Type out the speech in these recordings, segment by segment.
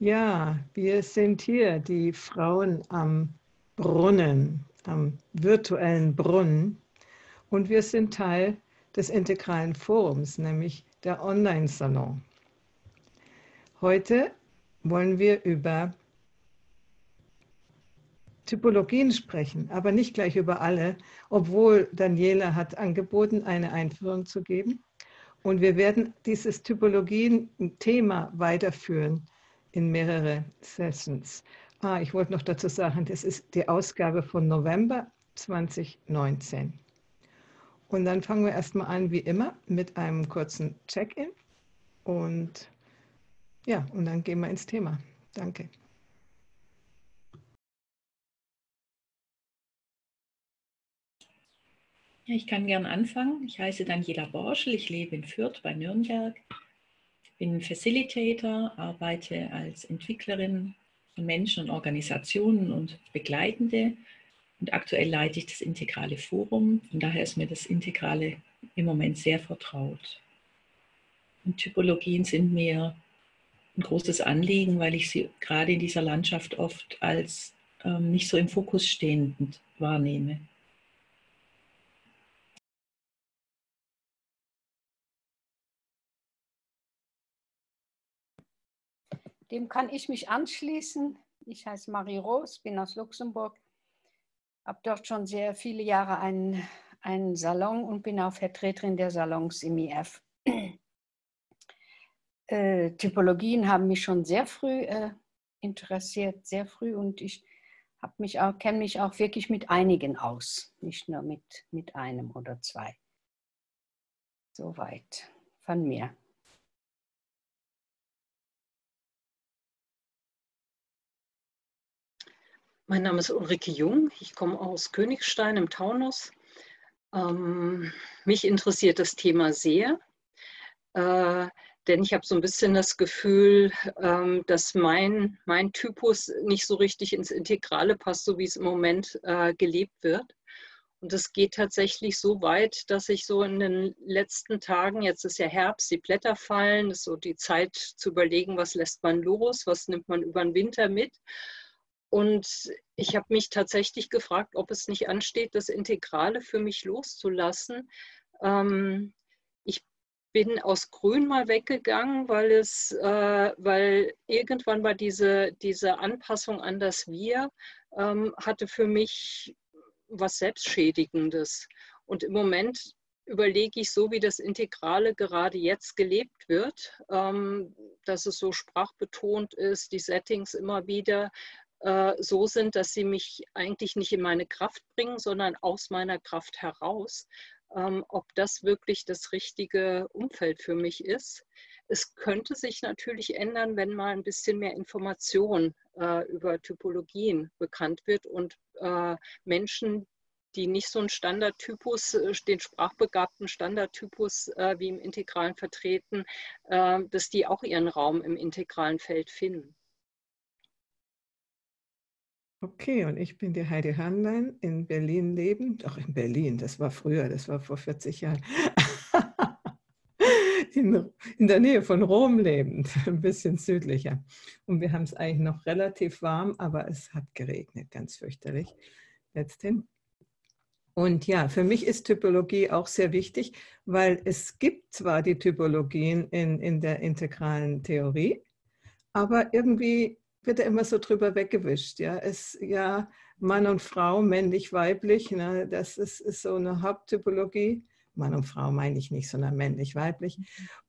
Ja, wir sind hier, die Frauen am Brunnen, am virtuellen Brunnen. Und wir sind Teil des integralen Forums, nämlich der Online-Salon. Heute wollen wir über Typologien sprechen, aber nicht gleich über alle, obwohl Daniela hat angeboten, eine Einführung zu geben. Und wir werden dieses Typologien-Thema weiterführen in mehrere Sessions. Ah, ich wollte noch dazu sagen, das ist die Ausgabe von November 2019. Und dann fangen wir erstmal an, wie immer, mit einem kurzen Check-in. Und ja, und dann gehen wir ins Thema. Danke. Ich kann gern anfangen. Ich heiße Daniela Borschel, ich lebe in Fürth bei Nürnberg bin Facilitator, arbeite als Entwicklerin von Menschen und Organisationen und Begleitende. Und aktuell leite ich das Integrale Forum. Von daher ist mir das Integrale im Moment sehr vertraut. Und Typologien sind mir ein großes Anliegen, weil ich sie gerade in dieser Landschaft oft als ähm, nicht so im Fokus stehend wahrnehme. Dem kann ich mich anschließen. Ich heiße Marie Rose, bin aus Luxemburg, habe dort schon sehr viele Jahre einen, einen Salon und bin auch Vertreterin der Salons im IF. Äh, Typologien haben mich schon sehr früh äh, interessiert, sehr früh und ich mich auch, kenne mich auch wirklich mit einigen aus, nicht nur mit, mit einem oder zwei. Soweit von mir. Mein Name ist Ulrike Jung. Ich komme aus Königstein im Taunus. Ähm, mich interessiert das Thema sehr, äh, denn ich habe so ein bisschen das Gefühl, ähm, dass mein, mein Typus nicht so richtig ins Integrale passt, so wie es im Moment äh, gelebt wird. Und es geht tatsächlich so weit, dass ich so in den letzten Tagen, jetzt ist ja Herbst, die Blätter fallen, ist so die Zeit zu überlegen, was lässt man los, was nimmt man über den Winter mit. Und ich habe mich tatsächlich gefragt, ob es nicht ansteht, das Integrale für mich loszulassen. Ähm, ich bin aus Grün mal weggegangen, weil es, äh, weil irgendwann war diese, diese Anpassung an das Wir ähm, hatte für mich was Selbstschädigendes. Und im Moment überlege ich so, wie das Integrale gerade jetzt gelebt wird, ähm, dass es so sprachbetont ist, die Settings immer wieder, äh, so sind, dass sie mich eigentlich nicht in meine Kraft bringen, sondern aus meiner Kraft heraus. Ähm, ob das wirklich das richtige Umfeld für mich ist. Es könnte sich natürlich ändern, wenn mal ein bisschen mehr Information äh, über Typologien bekannt wird und äh, Menschen, die nicht so einen Standardtypus, äh, den sprachbegabten Standardtypus äh, wie im Integralen vertreten, äh, dass die auch ihren Raum im integralen Feld finden. Okay, und ich bin die Heidi Hanlein, in Berlin lebend. Auch in Berlin, das war früher, das war vor 40 Jahren. in, in der Nähe von Rom lebend, ein bisschen südlicher. Und wir haben es eigentlich noch relativ warm, aber es hat geregnet, ganz fürchterlich letzthin. Und ja, für mich ist Typologie auch sehr wichtig, weil es gibt zwar die Typologien in, in der integralen Theorie, aber irgendwie wird da immer so drüber weggewischt. Ja, es, ja Mann und Frau, männlich, weiblich, ne, das ist, ist so eine Haupttypologie. Mann und Frau meine ich nicht, sondern männlich, weiblich.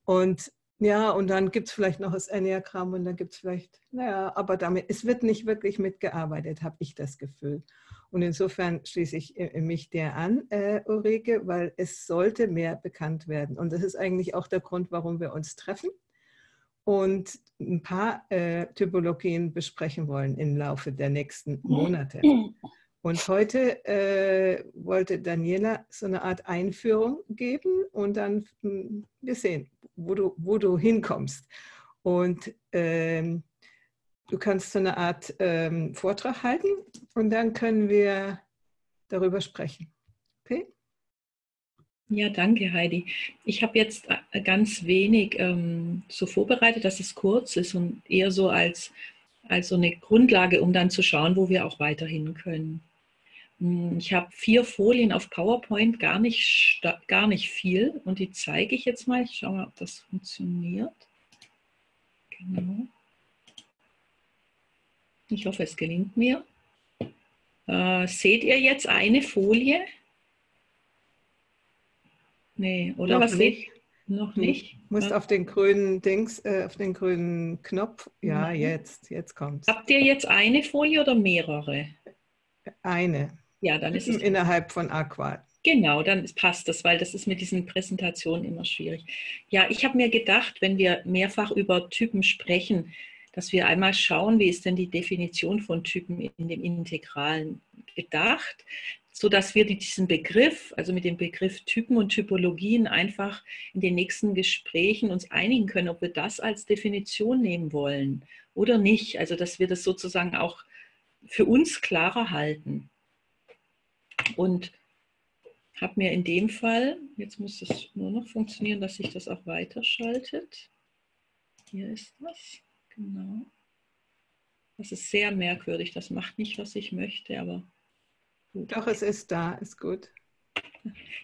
Und ja, und dann gibt es vielleicht noch das Enneagramm und dann gibt es vielleicht, naja, aber damit, es wird nicht wirklich mitgearbeitet, habe ich das Gefühl. Und insofern schließe ich äh, mich der an, äh, Ulrike, weil es sollte mehr bekannt werden. Und das ist eigentlich auch der Grund, warum wir uns treffen und ein paar äh, Typologien besprechen wollen im Laufe der nächsten Monate. Und heute äh, wollte Daniela so eine Art Einführung geben und dann hm, wir sehen, wo du, wo du hinkommst. Und ähm, du kannst so eine Art ähm, Vortrag halten und dann können wir darüber sprechen. Okay? Ja, danke Heidi. Ich habe jetzt äh, ganz wenig ähm, so vorbereitet, dass es kurz ist und eher so als, als so eine Grundlage, um dann zu schauen, wo wir auch weiterhin können. Hm, ich habe vier Folien auf PowerPoint, gar nicht, gar nicht viel und die zeige ich jetzt mal. Ich schaue mal, ob das funktioniert. Genau. Ich hoffe, es gelingt mir. Äh, seht ihr jetzt eine Folie? Nee, oder Noch was nicht. Noch nicht. Du musst Ja. auf den grünen Dings, äh, auf den grünen Knopf. Ja, Mhm. jetzt, jetzt kommt's. Habt ihr jetzt eine Folie oder mehrere? Eine. Ja, dann ist es Innerhalb von Aqua. Genau, dann passt das, weil das ist mit diesen Präsentationen immer schwierig. Ja, ich habe mir gedacht, wenn wir mehrfach über Typen sprechen, dass wir einmal schauen, wie ist denn die Definition von Typen in dem Integralen gedacht, sodass wir diesen Begriff, also mit dem Begriff Typen und Typologien einfach in den nächsten Gesprächen uns einigen können, ob wir das als Definition nehmen wollen oder nicht. Also dass wir das sozusagen auch für uns klarer halten. Und habe mir in dem Fall, jetzt muss es nur noch funktionieren, dass sich das auch weiterschaltet. Hier ist das, genau. Das ist sehr merkwürdig, das macht nicht, was ich möchte, aber. Doch, es ist da, ist gut.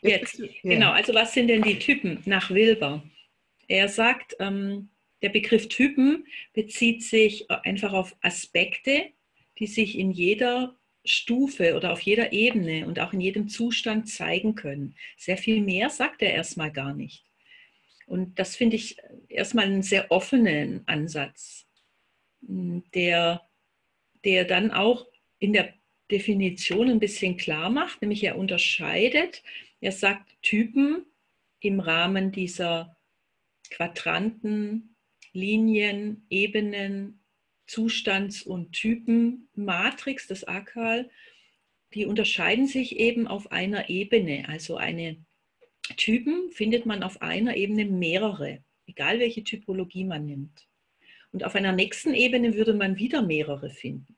Jetzt, ja. Genau, also was sind denn die Typen nach Wilber? Er sagt, ähm, der Begriff Typen bezieht sich einfach auf Aspekte, die sich in jeder Stufe oder auf jeder Ebene und auch in jedem Zustand zeigen können. Sehr viel mehr sagt er erstmal gar nicht. Und das finde ich erstmal einen sehr offenen Ansatz, der, der dann auch in der Definition ein bisschen klar macht, nämlich er unterscheidet, er sagt Typen im Rahmen dieser Quadranten, Linien, Ebenen, Zustands- und Typenmatrix des AKAL, die unterscheiden sich eben auf einer Ebene. Also eine Typen findet man auf einer Ebene mehrere, egal welche Typologie man nimmt. Und auf einer nächsten Ebene würde man wieder mehrere finden.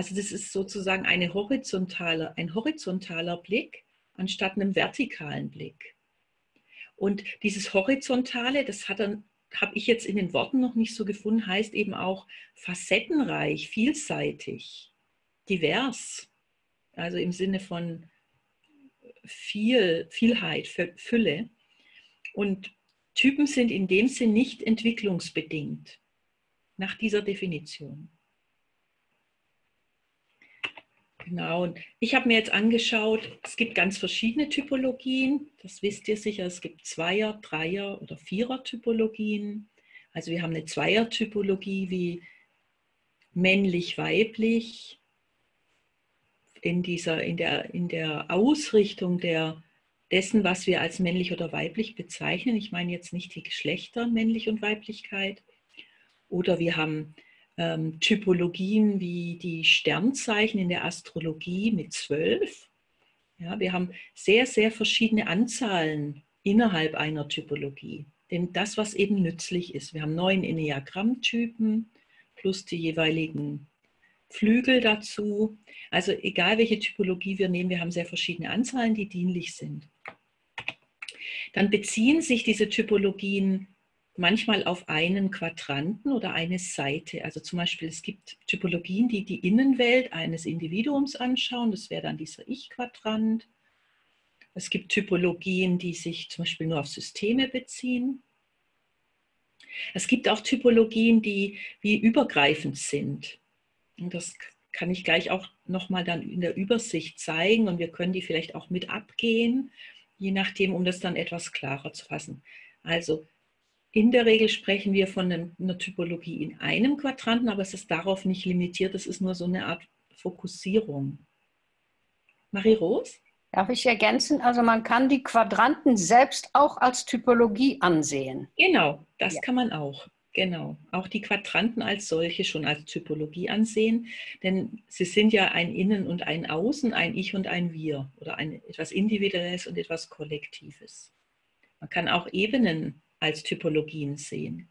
Also das ist sozusagen eine horizontale, ein horizontaler Blick anstatt einem vertikalen Blick. Und dieses Horizontale, das habe ich jetzt in den Worten noch nicht so gefunden, heißt eben auch facettenreich, vielseitig, divers. Also im Sinne von viel, Vielheit, Fülle. Und Typen sind in dem Sinn nicht entwicklungsbedingt, nach dieser Definition. Genau, und ich habe mir jetzt angeschaut, es gibt ganz verschiedene Typologien, das wisst ihr sicher, es gibt Zweier-, Dreier- oder Vierer-Typologien. Also wir haben eine Zweier-Typologie wie männlich-weiblich in, in, der, in der Ausrichtung der, dessen, was wir als männlich oder weiblich bezeichnen. Ich meine jetzt nicht die Geschlechter, männlich und Weiblichkeit. Oder wir haben ähm, Typologien wie die Sternzeichen in der Astrologie mit zwölf. Ja, wir haben sehr, sehr verschiedene Anzahlen innerhalb einer Typologie. Denn das, was eben nützlich ist, wir haben neun Enneagrammtypen plus die jeweiligen Flügel dazu. Also egal welche Typologie wir nehmen, wir haben sehr verschiedene Anzahlen, die dienlich sind. Dann beziehen sich diese Typologien manchmal auf einen Quadranten oder eine Seite. Also zum Beispiel, es gibt Typologien, die die Innenwelt eines Individuums anschauen. Das wäre dann dieser Ich-Quadrant. Es gibt Typologien, die sich zum Beispiel nur auf Systeme beziehen. Es gibt auch Typologien, die wie übergreifend sind. Und das kann ich gleich auch nochmal dann in der Übersicht zeigen und wir können die vielleicht auch mit abgehen, je nachdem, um das dann etwas klarer zu fassen. Also in der Regel sprechen wir von einer Typologie in einem Quadranten, aber es ist darauf nicht limitiert, es ist nur so eine Art Fokussierung. Marie-Rose? Darf ich ergänzen? Also man kann die Quadranten selbst auch als Typologie ansehen. Genau, das Ja. kann man auch. Genau, auch die Quadranten als solche schon als Typologie ansehen, denn sie sind ja ein Innen und ein Außen, ein Ich und ein Wir oder ein etwas Individuelles und etwas Kollektives. Man kann auch Ebenen als Typologien sehen.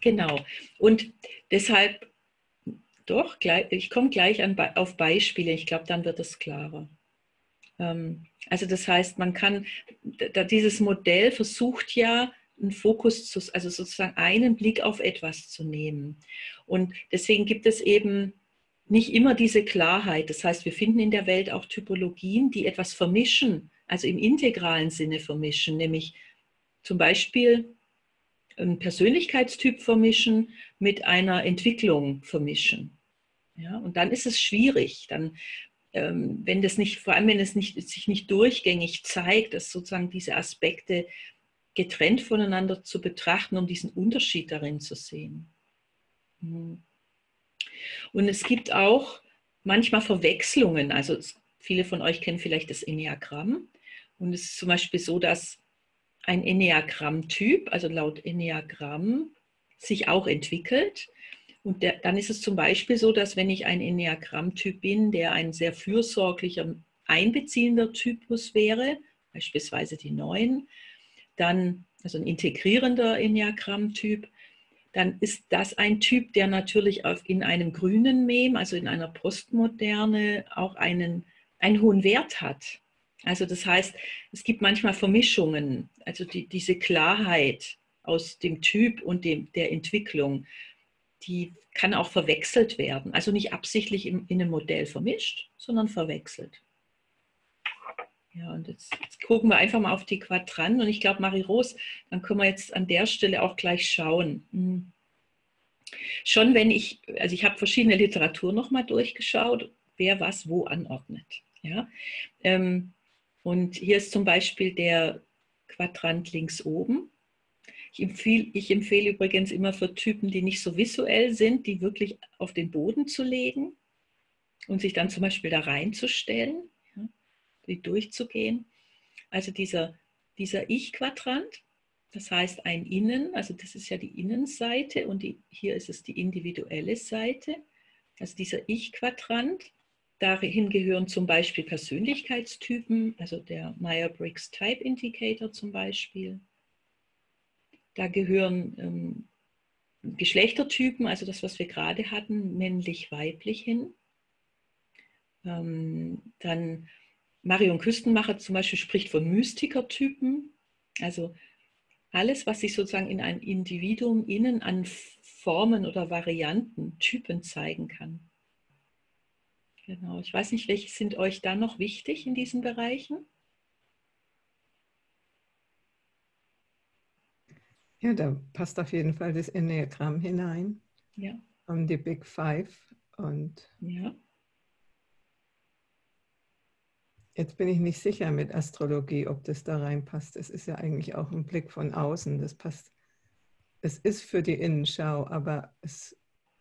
Genau, und deshalb, doch, ich komme gleich an, auf Beispiele, ich glaube, dann wird es klarer. Ähm, also das heißt, man kann, dieses Modell versucht ja, einen Fokus zu, also sozusagen einen Blick auf etwas zu nehmen. Und deswegen gibt es eben nicht immer diese Klarheit. Das heißt, wir finden in der Welt auch Typologien, die etwas vermischen, also im integralen Sinne vermischen, nämlich zum Beispiel einen Persönlichkeitstyp vermischen mit einer Entwicklung vermischen. Ja, und dann ist es schwierig. Dann, ähm, wenn das nicht, vor allem wenn es nicht, sich nicht durchgängig zeigt, dass sozusagen diese Aspekte getrennt voneinander zu betrachten, um diesen Unterschied darin zu sehen. Hm. Und es gibt auch manchmal Verwechslungen. Also viele von euch kennen vielleicht das Enneagramm. Und es ist zum Beispiel so, dass ein Enneagramm-Typ, also laut Enneagramm, sich auch entwickelt. Und der, dann ist es zum Beispiel so, dass wenn ich ein Enneagramm-Typ bin, der ein sehr fürsorglicher, einbeziehender Typus wäre, beispielsweise die Neuen, dann, also ein integrierender Enneagramm-Typ, dann ist das ein Typ, der natürlich in einem grünen Mem, also in einer Postmoderne, auch einen, einen hohen Wert hat. Also das heißt, es gibt manchmal Vermischungen, also die, diese Klarheit aus dem Typ und dem, der Entwicklung, die kann auch verwechselt werden. Also nicht absichtlich in, in einem Modell vermischt, sondern verwechselt. Ja, und jetzt, jetzt, gucken wir einfach mal auf die Quadranten. Und ich glaube, Marie-Rose, dann können wir jetzt an der Stelle auch gleich schauen. Hm. Schon wenn ich, also ich habe verschiedene Literatur nochmal durchgeschaut, wer was wo anordnet. Ja? Ähm, und hier ist zum Beispiel der Quadrant links oben. Ich empfehle, ich empfehle übrigens immer für Typen, die nicht so visuell sind, die wirklich auf den Boden zu legen und sich dann zum Beispiel da reinzustellen die durchzugehen. Also dieser, dieser Ich-Quadrant, das heißt ein Innen, also das ist ja die Innenseite und die, hier ist es die individuelle Seite. Also dieser Ich-Quadrant, dahin gehören zum Beispiel Persönlichkeitstypen, also der Meyer-Briggs Type Indicator zum Beispiel. Da gehören ähm, Geschlechtertypen, also das, was wir gerade hatten, männlich-weiblich hin. Ähm, dann Marion Küstenmacher zum Beispiel spricht von Mystikertypen, also alles, was sich sozusagen in ein Individuum innen an Formen oder Varianten, Typen zeigen kann. Genau, ich weiß nicht, welche sind euch da noch wichtig in diesen Bereichen? Ja, da passt auf jeden Fall das Enneagramm hinein. Ja. Und die Big Five. Und ja. Jetzt bin ich nicht sicher mit Astrologie, ob das da reinpasst. Es ist ja eigentlich auch ein Blick von außen. Das passt. Es ist für die Innenschau, aber es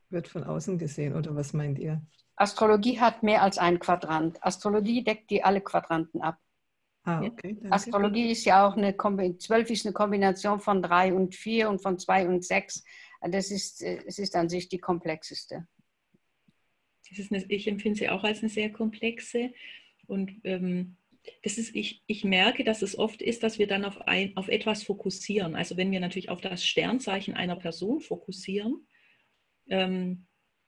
wird von außen gesehen. Oder was meint ihr? Astrologie hat mehr als ein Quadrant. Astrologie deckt die alle Quadranten ab. Ah, okay. Astrologie ist ja auch eine zwölf ist eine Kombination von drei und vier und von zwei und sechs. Das ist, es ist an sich die komplexeste. Das ist eine, ich empfinde sie auch als eine sehr komplexe. Und ähm, das ist, ich, ich merke, dass es oft ist, dass wir dann auf, ein, auf etwas fokussieren. Also wenn wir natürlich auf das Sternzeichen einer Person fokussieren, ähm,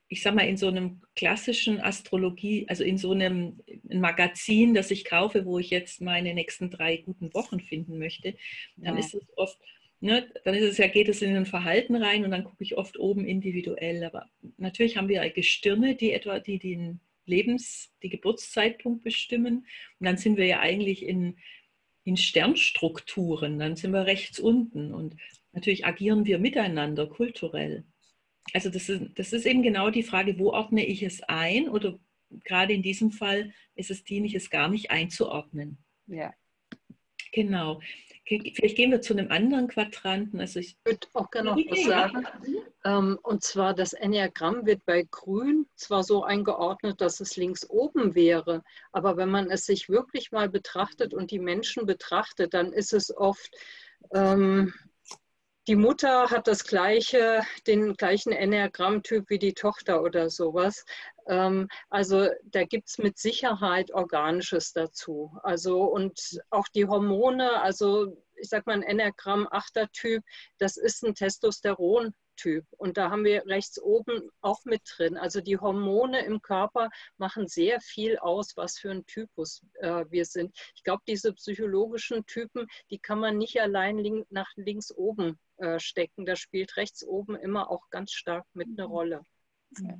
ich sage mal, in so einem klassischen Astrologie, also in so einem ein Magazin, das ich kaufe, wo ich jetzt meine nächsten drei guten Wochen finden möchte, dann ja. ist es oft, ne, dann ist es ja, geht es in ein Verhalten rein und dann gucke ich oft oben individuell. Aber natürlich haben wir Gestirne, die etwa, die den Lebens, die Geburtszeitpunkt bestimmen. Und dann sind wir ja eigentlich in, in Sternstrukturen, dann sind wir rechts unten und natürlich agieren wir miteinander kulturell. Also das ist, das ist eben genau die Frage, wo ordne ich es ein oder gerade in diesem Fall ist es dienlich, es gar nicht einzuordnen. Ja. Genau. Vielleicht gehen wir zu einem anderen Quadranten. Also ich würde auch gerne noch was sagen. Ähm, und zwar das Enneagramm wird bei Grün zwar so eingeordnet, dass es links oben wäre, aber wenn man es sich wirklich mal betrachtet und die Menschen betrachtet, dann ist es oft ähm, die Mutter hat das gleiche, den gleichen Enneagrammtyp wie die Tochter oder sowas. Ähm, also da gibt es mit Sicherheit Organisches dazu. Also und auch die Hormone, also ich sag mal, ein Enneagramm 8er Typ, das ist ein Testosteron Typ. Und da haben wir rechts oben auch mit drin. Also die Hormone im Körper machen sehr viel aus, was für ein Typus äh, wir sind. Ich glaube, diese psychologischen Typen, die kann man nicht allein link, nach links oben äh, stecken. Da spielt rechts oben immer auch ganz stark mit eine mhm. Rolle. Ja.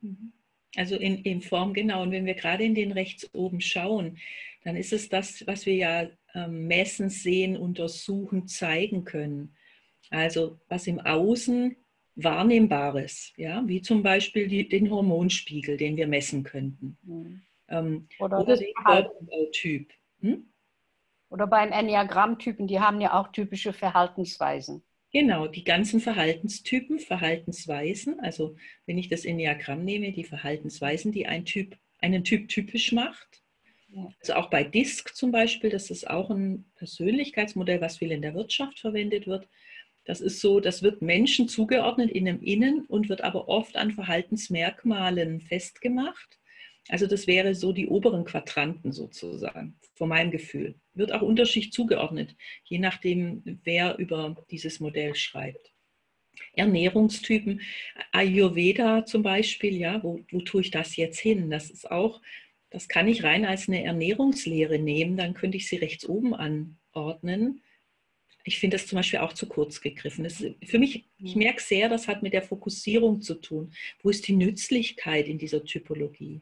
Mhm. Also in, in Form, genau. Und wenn wir gerade in den rechts oben schauen, dann ist es das, was wir ja ähm, messen, sehen, untersuchen, zeigen können. Also was im Außen Wahrnehmbares, ja, wie zum Beispiel die, den Hormonspiegel, den wir messen könnten. Mhm. Ähm, oder, oder den Körpertyp. Hm? Oder beim Enneagramm-Typen, die haben ja auch typische Verhaltensweisen. Genau, die ganzen Verhaltenstypen, Verhaltensweisen, also wenn ich das Enneagramm nehme, die Verhaltensweisen, die ein typ, einen Typ typisch macht. Ja. Also auch bei DISC zum Beispiel, das ist auch ein Persönlichkeitsmodell, was viel in der Wirtschaft verwendet wird. Das ist so, das wird Menschen zugeordnet in einem Innen und wird aber oft an Verhaltensmerkmalen festgemacht. Also das wäre so die oberen Quadranten sozusagen, von meinem Gefühl. Wird auch Unterschicht zugeordnet, je nachdem, wer über dieses Modell schreibt. Ernährungstypen, Ayurveda zum Beispiel, ja, wo, wo tue ich das jetzt hin? Das ist auch, das kann ich rein als eine Ernährungslehre nehmen, dann könnte ich sie rechts oben anordnen ich finde das zum Beispiel auch zu kurz gegriffen. Das für mich, ich mhm. merke sehr, das hat mit der Fokussierung zu tun. Wo ist die Nützlichkeit in dieser Typologie?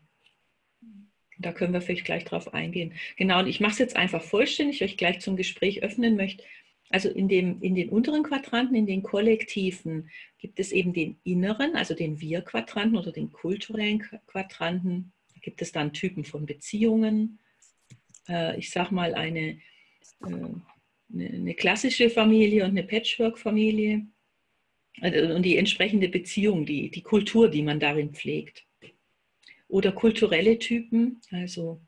Da können wir vielleicht gleich drauf eingehen. Genau, und ich mache es jetzt einfach vollständig, weil ich gleich zum Gespräch öffnen möchte. Also in, dem, in den unteren Quadranten, in den Kollektiven, gibt es eben den inneren, also den Wir-Quadranten oder den kulturellen Quadranten. Da gibt es dann Typen von Beziehungen. Äh, ich sage mal eine äh, eine klassische Familie und eine Patchwork-Familie also, und die entsprechende Beziehung, die, die Kultur, die man darin pflegt. Oder kulturelle Typen, also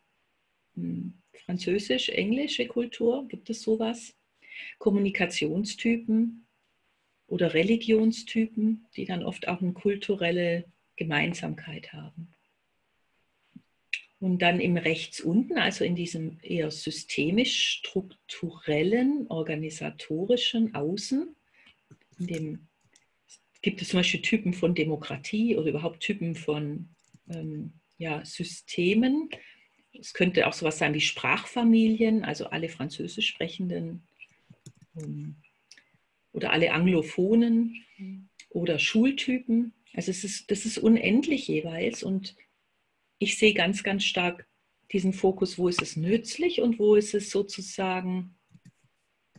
hm, französisch-englische Kultur, gibt es sowas? Kommunikationstypen oder Religionstypen, die dann oft auch eine kulturelle Gemeinsamkeit haben. Und dann im rechts unten, also in diesem eher systemisch strukturellen, organisatorischen Außen, in dem gibt es zum Beispiel Typen von Demokratie oder überhaupt Typen von ähm, ja, Systemen. Es könnte auch sowas sein wie Sprachfamilien, also alle Französisch sprechenden ähm, oder alle Anglophonen oder Schultypen. Also es ist, das ist unendlich jeweils und ich sehe ganz, ganz stark diesen Fokus, wo ist es nützlich und wo ist es sozusagen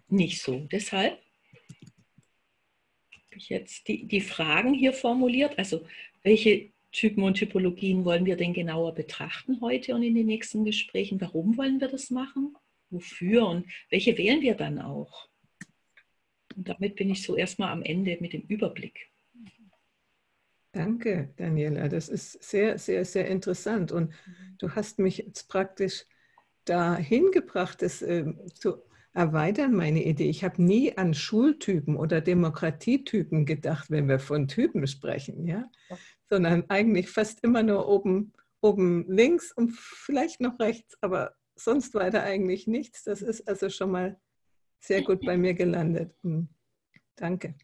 nicht so. Deshalb habe ich jetzt die, die Fragen hier formuliert. Also welche Typen und Typologien wollen wir denn genauer betrachten heute und in den nächsten Gesprächen? Warum wollen wir das machen? Wofür und welche wählen wir dann auch? Und damit bin ich so erstmal am Ende mit dem Überblick. Danke, Daniela. Das ist sehr, sehr, sehr interessant. Und mhm. du hast mich jetzt praktisch dahin gebracht, das äh, zu erweitern, meine Idee. Ich habe nie an Schultypen oder Demokratietypen gedacht, wenn wir von Typen sprechen, ja? sondern eigentlich fast immer nur oben, oben links und vielleicht noch rechts, aber sonst weiter eigentlich nichts. Das ist also schon mal sehr gut bei mir gelandet. Hm. Danke.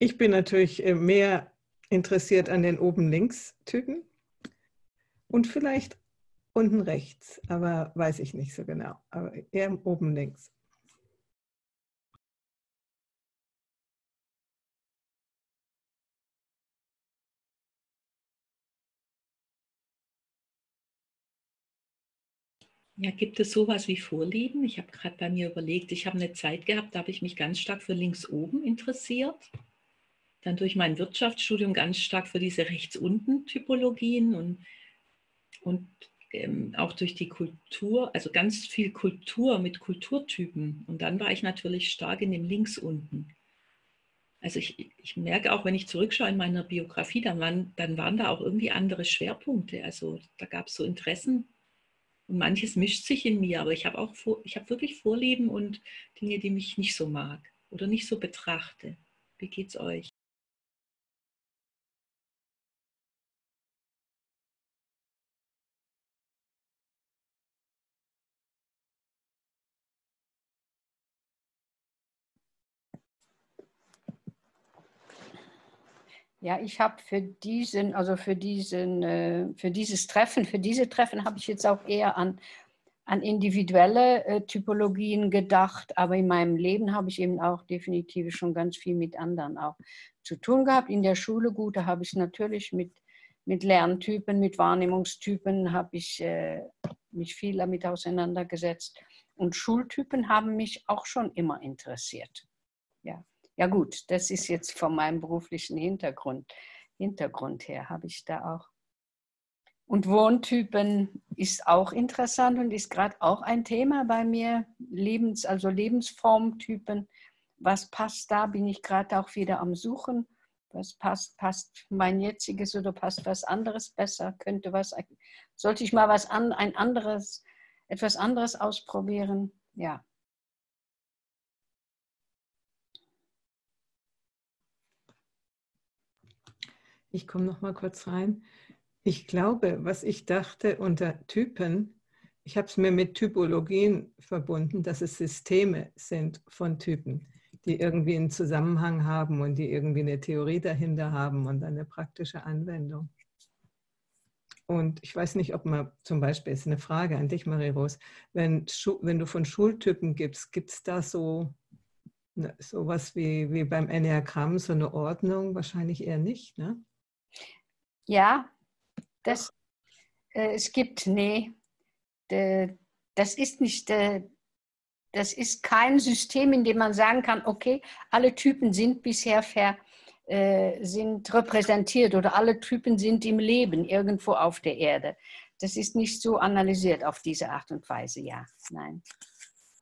Ich bin natürlich äh, mehr interessiert an den oben links Typen und vielleicht unten rechts, aber weiß ich nicht so genau, aber eher oben links. Ja, gibt es sowas wie Vorlieben? Ich habe gerade bei mir überlegt, ich habe eine Zeit gehabt, da habe ich mich ganz stark für links oben interessiert dann durch mein Wirtschaftsstudium ganz stark für diese Rechts-Unten-Typologien und, und ähm, auch durch die Kultur, also ganz viel Kultur mit Kulturtypen. Und dann war ich natürlich stark in dem Links-Unten. Also ich, ich merke auch, wenn ich zurückschaue in meiner Biografie, dann waren, dann waren da auch irgendwie andere Schwerpunkte. Also da gab es so Interessen und manches mischt sich in mir, aber ich habe auch ich habe wirklich Vorlieben und Dinge, die mich nicht so mag oder nicht so betrachte. Wie geht's euch? Ja, ich habe für diesen, also für diesen, äh, für dieses Treffen, für diese Treffen habe ich jetzt auch eher an, an individuelle äh, Typologien gedacht, aber in meinem Leben habe ich eben auch definitiv schon ganz viel mit anderen auch zu tun gehabt. In der Schule, gut, da habe ich natürlich mit, mit Lerntypen, mit Wahrnehmungstypen, habe ich äh, mich viel damit auseinandergesetzt. Und Schultypen haben mich auch schon immer interessiert. Ja. Gut, das ist jetzt von meinem beruflichen Hintergrund, Hintergrund her, habe ich da auch. Und Wohntypen ist auch interessant und ist gerade auch ein Thema bei mir. Lebens, also Lebensformtypen. Was passt da? Bin ich gerade auch wieder am Suchen. Was passt? Passt mein jetziges oder passt was anderes besser? Könnte was, sollte ich mal was an, ein anderes, etwas anderes ausprobieren? Ja, Ich komme noch mal kurz rein. Ich glaube, was ich dachte unter Typen, ich habe es mir mit Typologien verbunden, dass es Systeme sind von Typen, die irgendwie einen Zusammenhang haben und die irgendwie eine Theorie dahinter haben und eine praktische Anwendung. Und ich weiß nicht, ob man zum Beispiel, ist eine Frage an dich, Marie-Rose, wenn, wenn du von Schultypen gibst, gibt es da so ne, sowas wie, wie beim Enneagramm, so eine Ordnung? Wahrscheinlich eher nicht, ne? Ja, das, äh, es gibt, nee, de, das ist nicht, de, das ist kein System, in dem man sagen kann, okay, alle Typen sind bisher ver, äh, sind repräsentiert oder alle Typen sind im Leben irgendwo auf der Erde. Das ist nicht so analysiert auf diese Art und Weise, ja, nein,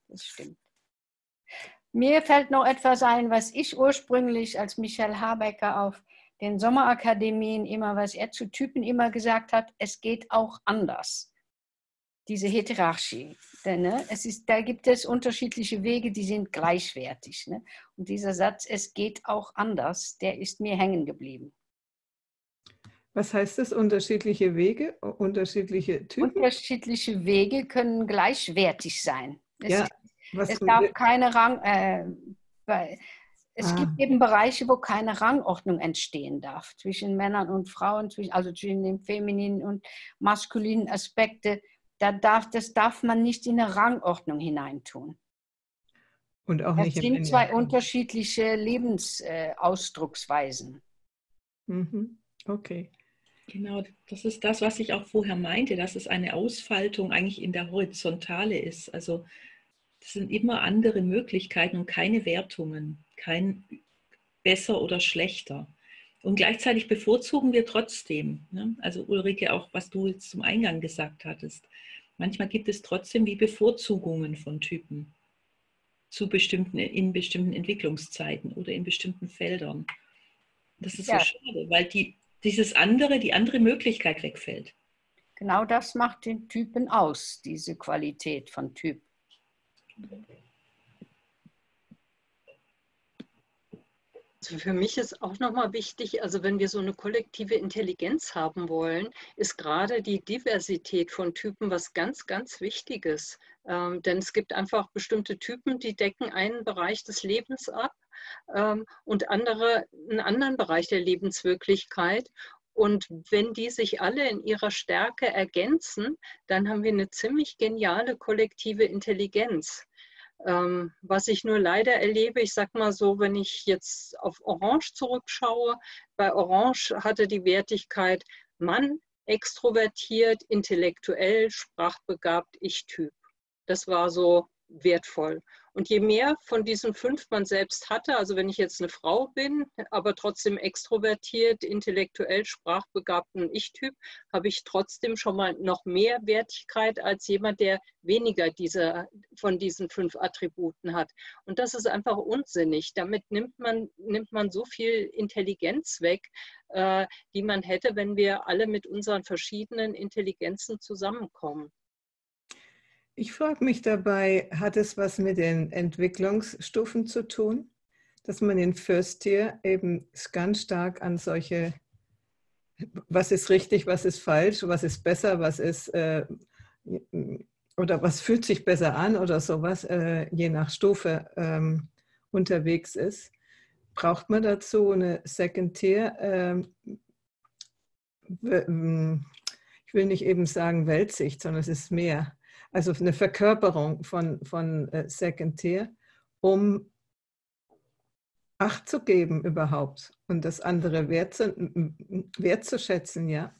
das stimmt. Mir fällt noch etwas ein, was ich ursprünglich als Michael Habecker auf den Sommerakademien immer, was er zu Typen immer gesagt hat, es geht auch anders. Diese Heterarchie. Denn, ne, es ist, da gibt es unterschiedliche Wege, die sind gleichwertig. Ne? Und dieser Satz, es geht auch anders, der ist mir hängen geblieben. Was heißt das? Unterschiedliche Wege, unterschiedliche Typen? Unterschiedliche Wege können gleichwertig sein. Es, ja, es darf keine Rang, äh, es ah. gibt eben Bereiche, wo keine Rangordnung entstehen darf zwischen Männern und Frauen, also zwischen den femininen und maskulinen Aspekten. Da darf, das darf man nicht in eine Rangordnung hineintun. Und auch das nicht sind zwei unterschiedliche Lebensausdrucksweisen. Mhm. Okay. Genau, das ist das, was ich auch vorher meinte, dass es eine Ausfaltung eigentlich in der Horizontale ist. Also das sind immer andere Möglichkeiten und keine Wertungen, kein besser oder schlechter. Und gleichzeitig bevorzugen wir trotzdem. Ne? Also Ulrike, auch was du jetzt zum Eingang gesagt hattest. Manchmal gibt es trotzdem wie Bevorzugungen von Typen zu bestimmten, in bestimmten Entwicklungszeiten oder in bestimmten Feldern. Das ist ja. so schade, weil die, dieses andere, die andere Möglichkeit wegfällt. Genau das macht den Typen aus, diese Qualität von Typ. Für mich ist auch nochmal wichtig, also wenn wir so eine kollektive Intelligenz haben wollen, ist gerade die Diversität von Typen was ganz, ganz Wichtiges. Ähm, denn es gibt einfach bestimmte Typen, die decken einen Bereich des Lebens ab ähm, und andere einen anderen Bereich der Lebenswirklichkeit. Und wenn die sich alle in ihrer Stärke ergänzen, dann haben wir eine ziemlich geniale kollektive Intelligenz. Ähm, was ich nur leider erlebe, ich sage mal so, wenn ich jetzt auf Orange zurückschaue, bei Orange hatte die Wertigkeit Mann, extrovertiert, intellektuell, sprachbegabt, Ich-Typ. Das war so wertvoll. Und je mehr von diesen fünf man selbst hatte, also wenn ich jetzt eine Frau bin, aber trotzdem extrovertiert, intellektuell, sprachbegabt und Ich-Typ, habe ich trotzdem schon mal noch mehr Wertigkeit als jemand, der weniger dieser, von diesen fünf Attributen hat. Und das ist einfach unsinnig. Damit nimmt man, nimmt man so viel Intelligenz weg, äh, die man hätte, wenn wir alle mit unseren verschiedenen Intelligenzen zusammenkommen. Ich frage mich dabei, hat es was mit den Entwicklungsstufen zu tun, dass man in First Year eben ganz stark an solche, was ist richtig, was ist falsch, was ist besser, was ist äh, oder was fühlt sich besser an oder sowas, äh, je nach Stufe ähm, unterwegs ist. braucht man dazu eine Second Tier. Ähm, ich will nicht eben sagen Weltsicht, sondern es ist mehr. Also eine Verkörperung von, von äh, Second Tier, um Acht zu geben überhaupt und das andere wertzuschätzen, ja.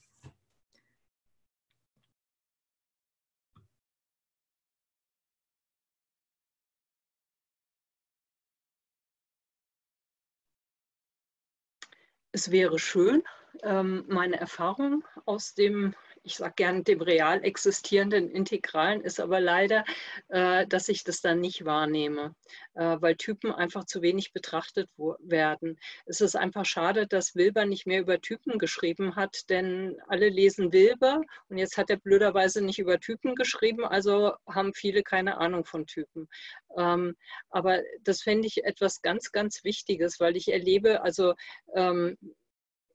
Es wäre schön, ähm, meine Erfahrung aus dem ich sage gerne, dem real existierenden Integralen ist aber leider, äh, dass ich das dann nicht wahrnehme, äh, weil Typen einfach zu wenig betrachtet werden. Es ist einfach schade, dass Wilber nicht mehr über Typen geschrieben hat, denn alle lesen Wilber und jetzt hat er blöderweise nicht über Typen geschrieben, also haben viele keine Ahnung von Typen. Ähm, aber das fände ich etwas ganz, ganz Wichtiges, weil ich erlebe, also ähm,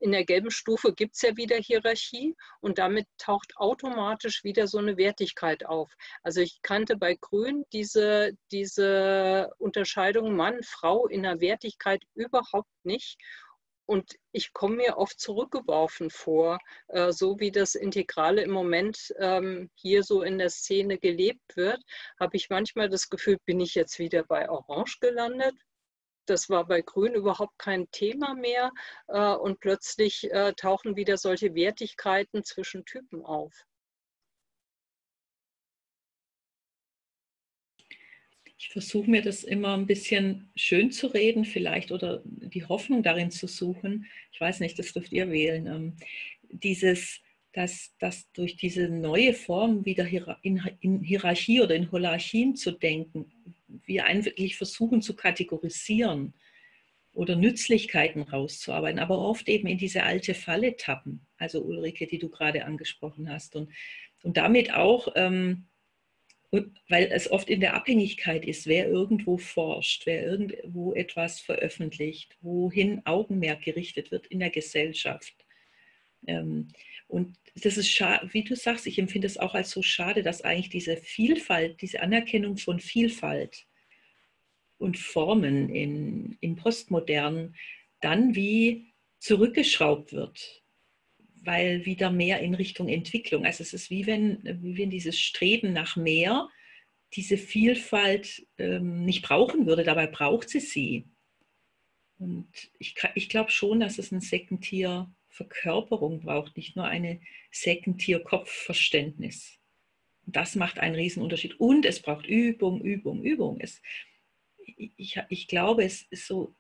in der gelben Stufe gibt es ja wieder Hierarchie und damit taucht automatisch wieder so eine Wertigkeit auf. Also ich kannte bei Grün diese, diese Unterscheidung Mann, Frau in der Wertigkeit überhaupt nicht. Und ich komme mir oft zurückgeworfen vor, äh, so wie das Integrale im Moment ähm, hier so in der Szene gelebt wird, habe ich manchmal das Gefühl, bin ich jetzt wieder bei Orange gelandet? Das war bei Grün überhaupt kein Thema mehr äh, und plötzlich äh, tauchen wieder solche Wertigkeiten zwischen Typen auf. Ich versuche mir das immer ein bisschen schön zu reden, vielleicht oder die Hoffnung darin zu suchen. Ich weiß nicht, das dürft ihr wählen. Ähm, dieses, dass, dass durch diese neue Form wieder in Hierarchie oder in Holarchien zu denken, wir eigentlich versuchen zu kategorisieren oder Nützlichkeiten rauszuarbeiten, aber oft eben in diese alte Falle tappen. Also Ulrike, die du gerade angesprochen hast. Und, und damit auch, ähm, weil es oft in der Abhängigkeit ist, wer irgendwo forscht, wer irgendwo etwas veröffentlicht, wohin Augenmerk gerichtet wird in der Gesellschaft. Ähm, und das ist schade, wie du sagst, ich empfinde es auch als so schade, dass eigentlich diese Vielfalt, diese Anerkennung von Vielfalt und Formen in, in Postmodernen dann wie zurückgeschraubt wird, weil wieder mehr in Richtung Entwicklung. Also es ist wie wenn, wie wenn dieses Streben nach mehr diese Vielfalt ähm, nicht brauchen würde, dabei braucht sie sie. Und ich, ich glaube schon, dass es ein Second-Tier Verkörperung braucht, nicht nur eine Second-Tier-Kopfverständnis. Das macht einen Riesenunterschied. Und es braucht Übung, Übung, Übung. Es, ich, ich glaube, es ist so,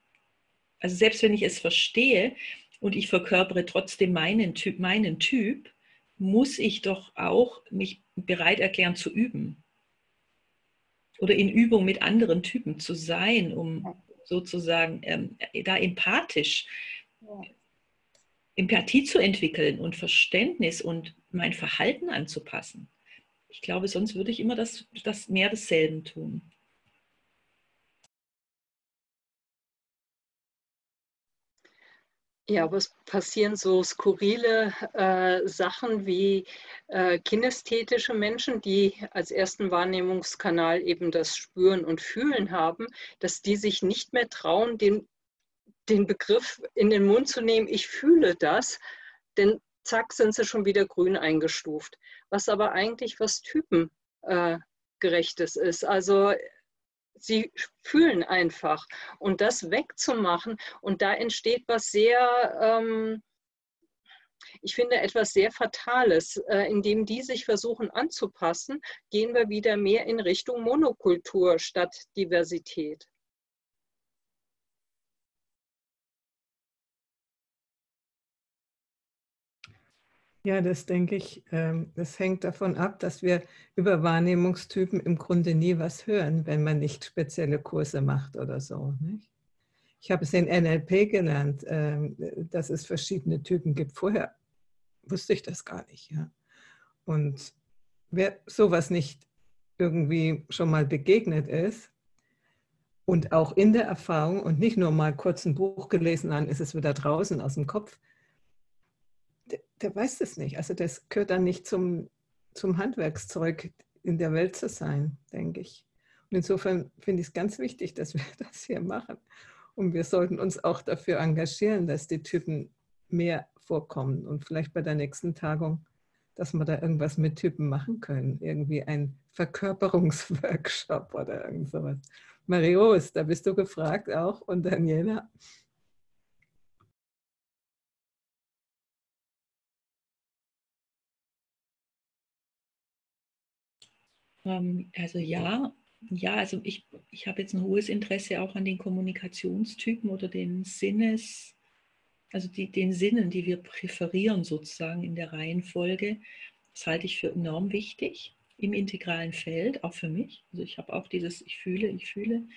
also selbst wenn ich es verstehe und ich verkörpere trotzdem meinen Typ, meinen Typ, muss ich doch auch mich bereit erklären zu üben. Oder in Übung mit anderen Typen zu sein, um sozusagen ähm, da empathisch Empathie zu entwickeln und Verständnis und mein Verhalten anzupassen. Ich glaube, sonst würde ich immer das, das mehr desselben tun. Ja, aber es passieren so skurrile äh, Sachen wie äh, kinästhetische Menschen, die als ersten Wahrnehmungskanal eben das Spüren und Fühlen haben, dass die sich nicht mehr trauen, den den Begriff in den Mund zu nehmen, ich fühle das, denn zack sind sie schon wieder grün eingestuft. Was aber eigentlich was typengerechtes äh, ist. Also sie fühlen einfach. Und das wegzumachen, und da entsteht was sehr, ähm, ich finde, etwas sehr Fatales. Äh, indem die sich versuchen anzupassen, gehen wir wieder mehr in Richtung Monokultur statt Diversität. Ja, das denke ich, ähm, das hängt davon ab, dass wir über Wahrnehmungstypen im Grunde nie was hören, wenn man nicht spezielle Kurse macht oder so. Ich habe es in NLP gelernt, ähm, dass es verschiedene Typen gibt. Vorher wusste ich das gar nicht. Und wer sowas nicht irgendwie schon mal begegnet ist und auch in der Erfahrung und nicht nur mal kurz ein Buch gelesen, dann ist es wieder draußen aus dem Kopf, der, der weiß das nicht. Also das gehört dann nicht zum, zum Handwerkszeug in der Welt zu sein, denke ich. Und insofern finde ich es ganz wichtig, dass wir das hier machen Und wir sollten uns auch dafür engagieren, dass die Typen mehr vorkommen und vielleicht bei der nächsten Tagung, dass wir da irgendwas mit Typen machen können. Irgendwie ein Verkörperungsworkshop oder irgend sowas. Marios, da bist du gefragt auch und Daniela. Also ja, ja, also ich, ich habe jetzt ein hohes Interesse auch an den Kommunikationstypen oder den Sinnes, also die, den Sinnen, die wir präferieren sozusagen in der Reihenfolge. Das halte ich für enorm wichtig im integralen Feld, auch für mich. Also ich habe auch dieses Ich fühle, ich fühle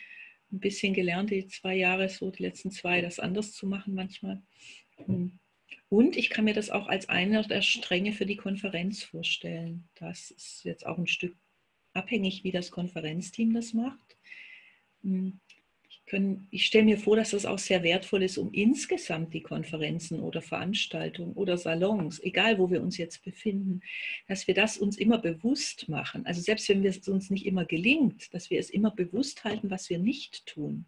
ein bisschen gelernt, die zwei Jahre, so die letzten zwei, das anders zu machen manchmal. Hm. Und ich kann mir das auch als einer der Stränge für die Konferenz vorstellen. Das ist jetzt auch ein Stück abhängig, wie das Konferenzteam das macht. Hm, ich, ich stelle mir vor, dass das auch sehr wertvoll ist, um insgesamt die Konferenzen oder Veranstaltungen oder Salons, egal wo wir uns jetzt befinden, dass wir das uns immer bewusst machen. Also selbst wenn es uns nicht immer gelingt, dass wir es immer bewusst halten, was wir nicht tun.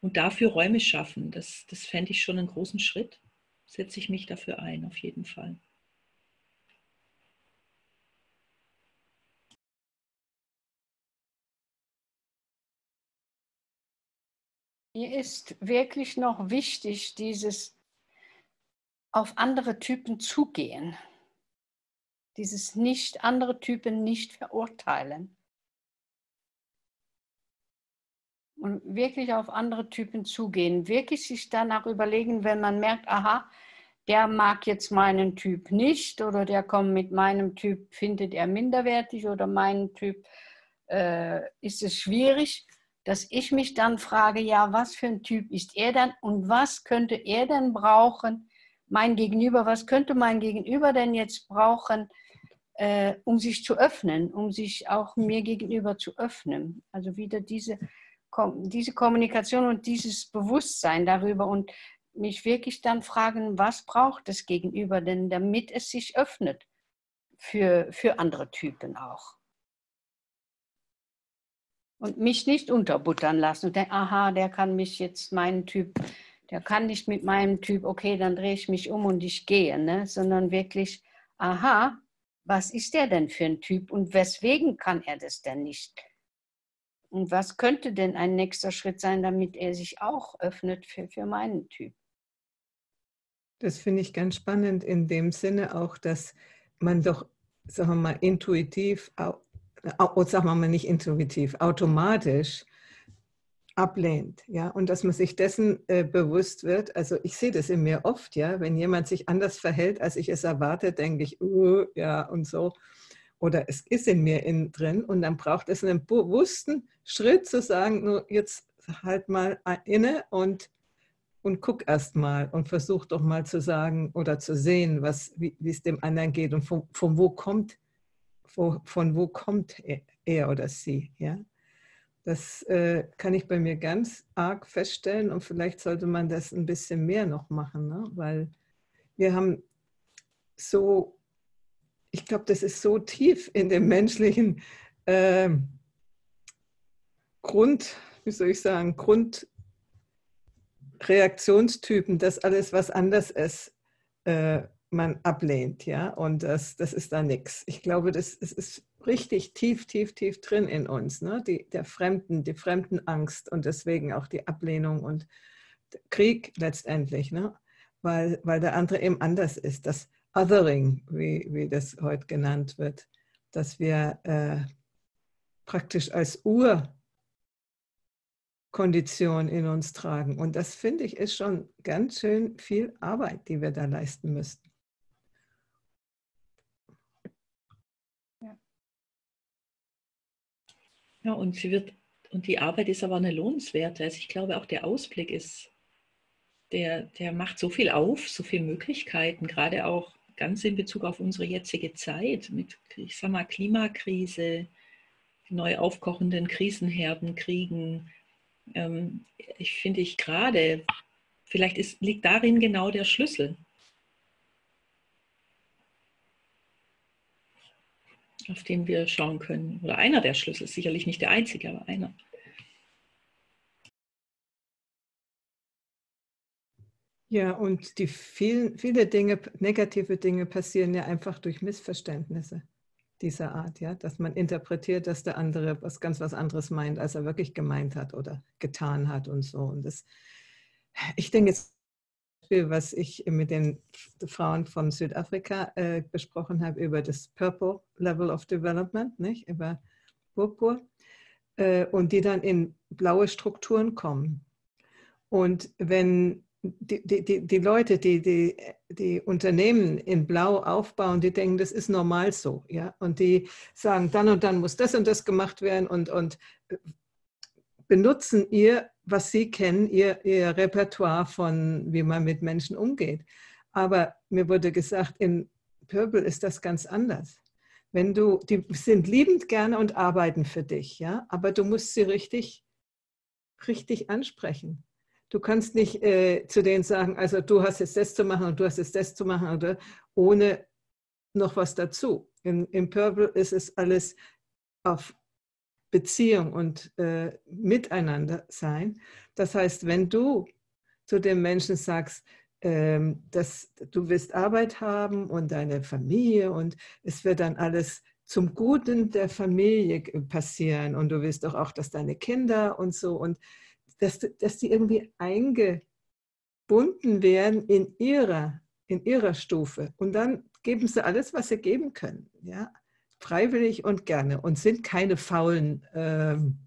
Und dafür Räume schaffen, das, das fände ich schon einen großen Schritt. Setze ich mich dafür ein, auf jeden Fall. Mir ist wirklich noch wichtig, dieses auf andere Typen zugehen. Dieses nicht andere Typen nicht verurteilen. Und wirklich auf andere Typen zugehen. Wirklich sich danach überlegen, wenn man merkt, aha, der mag jetzt meinen Typ nicht oder der kommt mit meinem Typ, findet er minderwertig oder meinen Typ äh, ist es schwierig dass ich mich dann frage, ja, was für ein Typ ist er denn und was könnte er denn brauchen, mein Gegenüber, was könnte mein Gegenüber denn jetzt brauchen, äh, um sich zu öffnen, um sich auch mir gegenüber zu öffnen. Also wieder diese, diese Kommunikation und dieses Bewusstsein darüber und mich wirklich dann fragen, was braucht das Gegenüber denn, damit es sich öffnet für, für andere Typen auch und mich nicht unterbuttern lassen und denke, aha, der kann mich jetzt, meinen Typ, der kann nicht mit meinem Typ, okay, dann drehe ich mich um und ich gehe, ne? sondern wirklich, aha, was ist der denn für ein Typ und weswegen kann er das denn nicht? Und was könnte denn ein nächster Schritt sein, damit er sich auch öffnet für, für meinen Typ? Das finde ich ganz spannend in dem Sinne auch, dass man doch, sagen wir mal, intuitiv sagen wir mal nicht intuitiv, automatisch ablehnt, ja, und dass man sich dessen äh, bewusst wird. Also ich sehe das in mir oft, ja, wenn jemand sich anders verhält, als ich es erwarte, denke ich, uh, ja und so. Oder es ist in mir innen drin und dann braucht es einen bewussten Schritt zu sagen, nur jetzt halt mal inne und und guck erst mal und versuch doch mal zu sagen oder zu sehen, was, wie es dem anderen geht und von, von wo kommt wo, von wo kommt er oder sie. Ja? Das äh, kann ich bei mir ganz arg feststellen und vielleicht sollte man das ein bisschen mehr noch machen, ne? weil wir haben so, ich glaube, das ist so tief in dem menschlichen äh, Grund, wie soll ich sagen, Grundreaktionstypen, dass alles, was anders ist, äh, man ablehnt, ja, und das, das ist da nichts. Ich glaube, das, das ist richtig tief, tief, tief drin in uns, ne? die, der Fremden, die Fremdenangst und deswegen auch die Ablehnung und Krieg letztendlich, ne? weil, weil der andere eben anders ist, das Othering, wie, wie das heute genannt wird, dass wir äh, praktisch als Ur Kondition in uns tragen. Und das finde ich ist schon ganz schön viel Arbeit, die wir da leisten müssten. Ja, und sie wird, und die Arbeit ist aber eine lohnenswerte. Also ich glaube auch der Ausblick ist, der, der macht so viel auf, so viele Möglichkeiten, gerade auch ganz in Bezug auf unsere jetzige Zeit mit, ich sag mal, Klimakrise, neu aufkochenden Krisenherden, Kriegen. Ähm, ich finde ich gerade, vielleicht ist, liegt darin genau der Schlüssel. Auf den wir schauen können. Oder einer der Schlüssel, sicherlich nicht der einzige, aber einer. Ja, und die vielen, viele Dinge, negative Dinge passieren ja einfach durch Missverständnisse dieser Art, ja, dass man interpretiert, dass der andere was ganz was anderes meint, als er wirklich gemeint hat oder getan hat und so. Und das, ich denke, das was ich mit den Frauen von Südafrika äh, besprochen habe über das Purple Level of Development, nicht über Purpur, äh, und die dann in blaue Strukturen kommen. Und wenn die, die, die Leute, die, die die Unternehmen in Blau aufbauen, die denken, das ist normal so. Ja? Und die sagen, dann und dann muss das und das gemacht werden und, und benutzen ihr, was sie kennen, ihr, ihr Repertoire von, wie man mit Menschen umgeht. Aber mir wurde gesagt, in Purple ist das ganz anders. Wenn du, die sind liebend gerne und arbeiten für dich, ja, aber du musst sie richtig, richtig ansprechen. Du kannst nicht äh, zu denen sagen, also du hast jetzt das zu machen und du hast jetzt das zu machen, oder, ohne noch was dazu. In, Im Purple ist es alles auf Beziehung und äh, Miteinander sein. Das heißt, wenn du zu dem Menschen sagst, ähm, dass du willst Arbeit haben und deine Familie und es wird dann alles zum Guten der Familie passieren und du willst doch auch, dass deine Kinder und so und dass, dass die irgendwie eingebunden werden in ihrer, in ihrer Stufe. Und dann geben sie alles, was sie geben können. Ja? Freiwillig und gerne. Und sind keine faulen, ähm,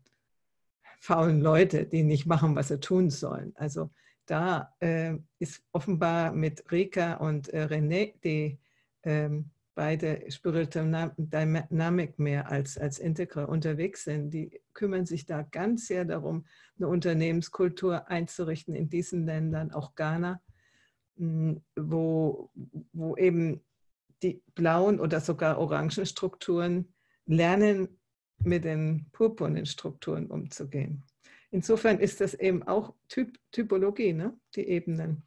faulen Leute, die nicht machen, was sie tun sollen. Also da äh, ist offenbar mit Rika und äh, René die ähm, beide Spiritual Dynamic mehr als, als Integral unterwegs sind. Die kümmern sich da ganz sehr darum, eine Unternehmenskultur einzurichten in diesen Ländern, auch Ghana, hm, wo, wo eben die blauen oder sogar orangen Strukturen lernen, mit den purpurnen Strukturen umzugehen. Insofern ist das eben auch typ, Typologie, ne? die Ebenen.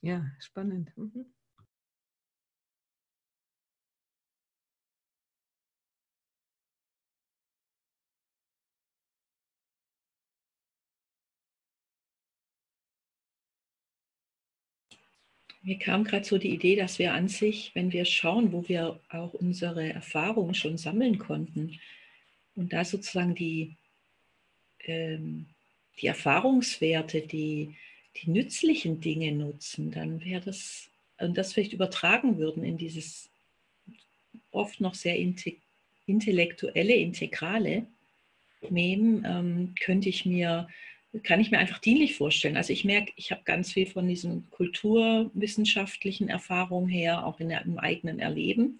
Ja, spannend. Mhm. Mir kam gerade so die Idee, dass wir an sich, wenn wir schauen, wo wir auch unsere Erfahrungen schon sammeln konnten und da sozusagen die, ähm, die Erfahrungswerte, die, die nützlichen Dinge nutzen, dann wäre das, und das vielleicht übertragen würden in dieses oft noch sehr intellektuelle, integrale Mem, ähm, könnte ich mir kann ich mir einfach dienlich vorstellen. Also ich merke, ich habe ganz viel von diesen kulturwissenschaftlichen Erfahrungen her, auch in der, im eigenen Erleben.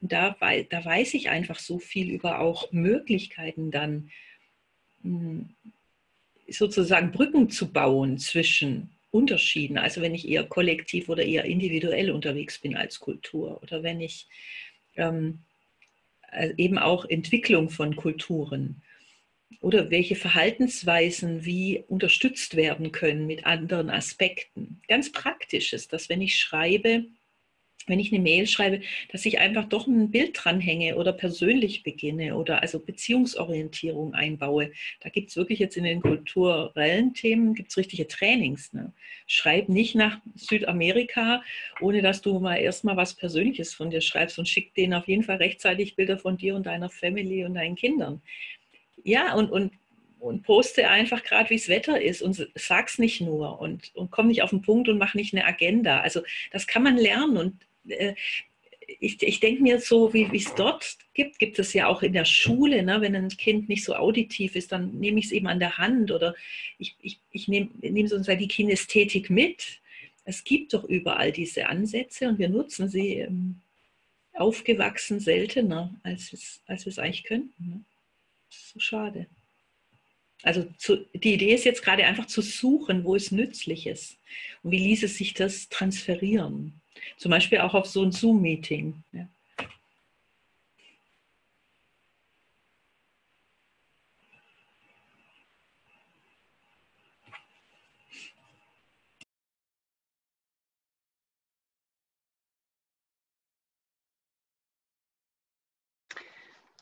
Und da, da weiß ich einfach so viel über auch Möglichkeiten dann hm, sozusagen Brücken zu bauen zwischen Unterschieden. Also wenn ich eher kollektiv oder eher individuell unterwegs bin als Kultur oder wenn ich ähm, äh, eben auch Entwicklung von Kulturen oder welche Verhaltensweisen wie unterstützt werden können mit anderen Aspekten. Ganz praktisch ist das, wenn ich schreibe, wenn ich eine Mail schreibe, dass ich einfach doch ein Bild dranhänge oder persönlich beginne oder also Beziehungsorientierung einbaue. Da gibt es wirklich jetzt in den kulturellen Themen gibt's richtige Trainings. Ne? Schreib nicht nach Südamerika, ohne dass du mal erstmal was Persönliches von dir schreibst und schick denen auf jeden Fall rechtzeitig Bilder von dir und deiner Family und deinen Kindern ja, und, und, und poste einfach gerade, wie es Wetter ist und sag's nicht nur und, und komm nicht auf den Punkt und mach nicht eine Agenda. Also das kann man lernen und äh, ich, ich denke mir so, wie es dort gibt, gibt es ja auch in der Schule, ne? wenn ein Kind nicht so auditiv ist, dann nehme ich es eben an der Hand oder ich, ich, ich nehme nehm sozusagen die Kinästhetik mit. Es gibt doch überall diese Ansätze und wir nutzen sie ähm, aufgewachsen seltener, als, es, als wir es eigentlich könnten. Ne? So schade. Also zu, die Idee ist jetzt gerade einfach zu suchen, wo es nützlich ist. Und wie ließe sich das transferieren? Zum Beispiel auch auf so ein Zoom-Meeting. Ja.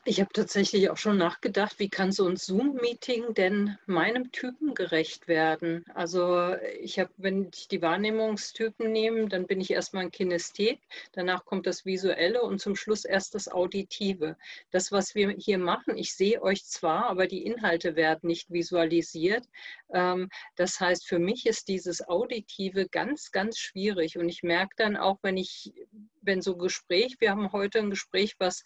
Ich habe tatsächlich auch schon nachgedacht, wie kann so ein Zoom-Meeting denn meinem Typen gerecht werden? Also ich habe, wenn ich die Wahrnehmungstypen nehme, dann bin ich erstmal ein Kinesthet, danach kommt das Visuelle und zum Schluss erst das Auditive. Das, was wir hier machen, ich sehe euch zwar, aber die Inhalte werden nicht visualisiert. Ähm, das heißt, für mich ist dieses Auditive ganz, ganz schwierig und ich merke dann auch, wenn ich wenn so ein Gespräch, wir haben heute ein Gespräch, was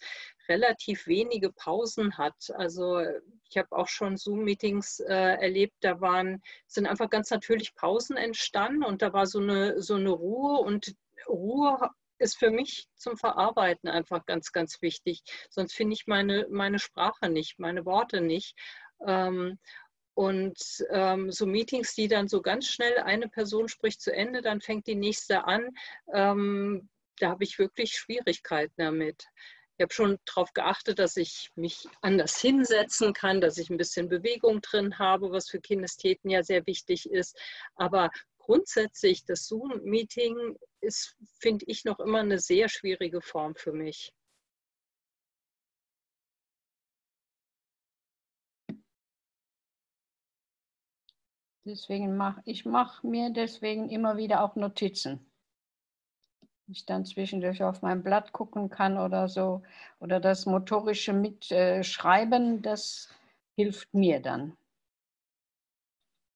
relativ wenige Pausen hat. Also ich habe auch schon Zoom-Meetings äh, erlebt, da waren, sind einfach ganz natürlich Pausen entstanden und da war so eine, so eine Ruhe und Ruhe ist für mich zum Verarbeiten einfach ganz, ganz wichtig. Sonst finde ich meine, meine Sprache nicht, meine Worte nicht. Ähm, und ähm, so Meetings, die dann so ganz schnell, eine Person spricht zu Ende, dann fängt die nächste an, ähm, da habe ich wirklich Schwierigkeiten damit. Ich habe schon darauf geachtet, dass ich mich anders hinsetzen kann, dass ich ein bisschen Bewegung drin habe, was für Kinestheten ja sehr wichtig ist. Aber grundsätzlich, das Zoom-Meeting ist, finde ich, noch immer eine sehr schwierige Form für mich. Deswegen mache ich mache mir deswegen immer wieder auch Notizen ich dann zwischendurch auf mein Blatt gucken kann oder so. Oder das motorische Mitschreiben, das hilft mir dann,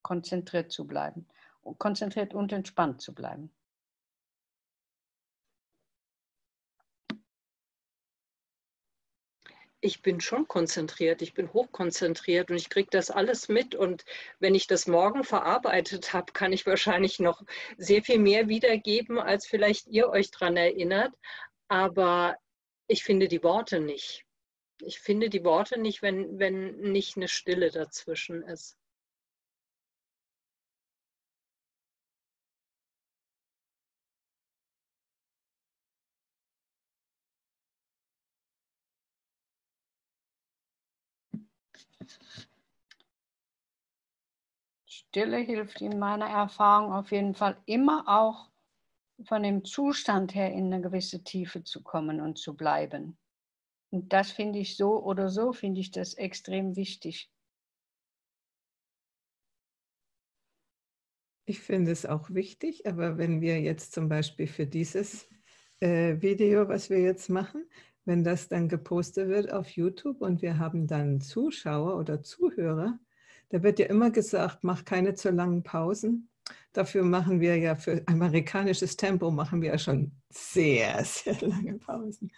konzentriert zu bleiben. Konzentriert und entspannt zu bleiben. Ich bin schon konzentriert, ich bin hochkonzentriert und ich kriege das alles mit. Und wenn ich das morgen verarbeitet habe, kann ich wahrscheinlich noch sehr viel mehr wiedergeben, als vielleicht ihr euch daran erinnert. Aber ich finde die Worte nicht. Ich finde die Worte nicht, wenn, wenn nicht eine Stille dazwischen ist. Stille hilft in meiner Erfahrung auf jeden Fall immer auch von dem Zustand her in eine gewisse Tiefe zu kommen und zu bleiben. Und das finde ich so oder so, finde ich das extrem wichtig. Ich finde es auch wichtig, aber wenn wir jetzt zum Beispiel für dieses äh, Video, was wir jetzt machen, wenn das dann gepostet wird auf YouTube und wir haben dann Zuschauer oder Zuhörer, da wird ja immer gesagt, mach keine zu langen Pausen. Dafür machen wir ja für amerikanisches Tempo machen wir ja schon sehr, sehr lange Pausen,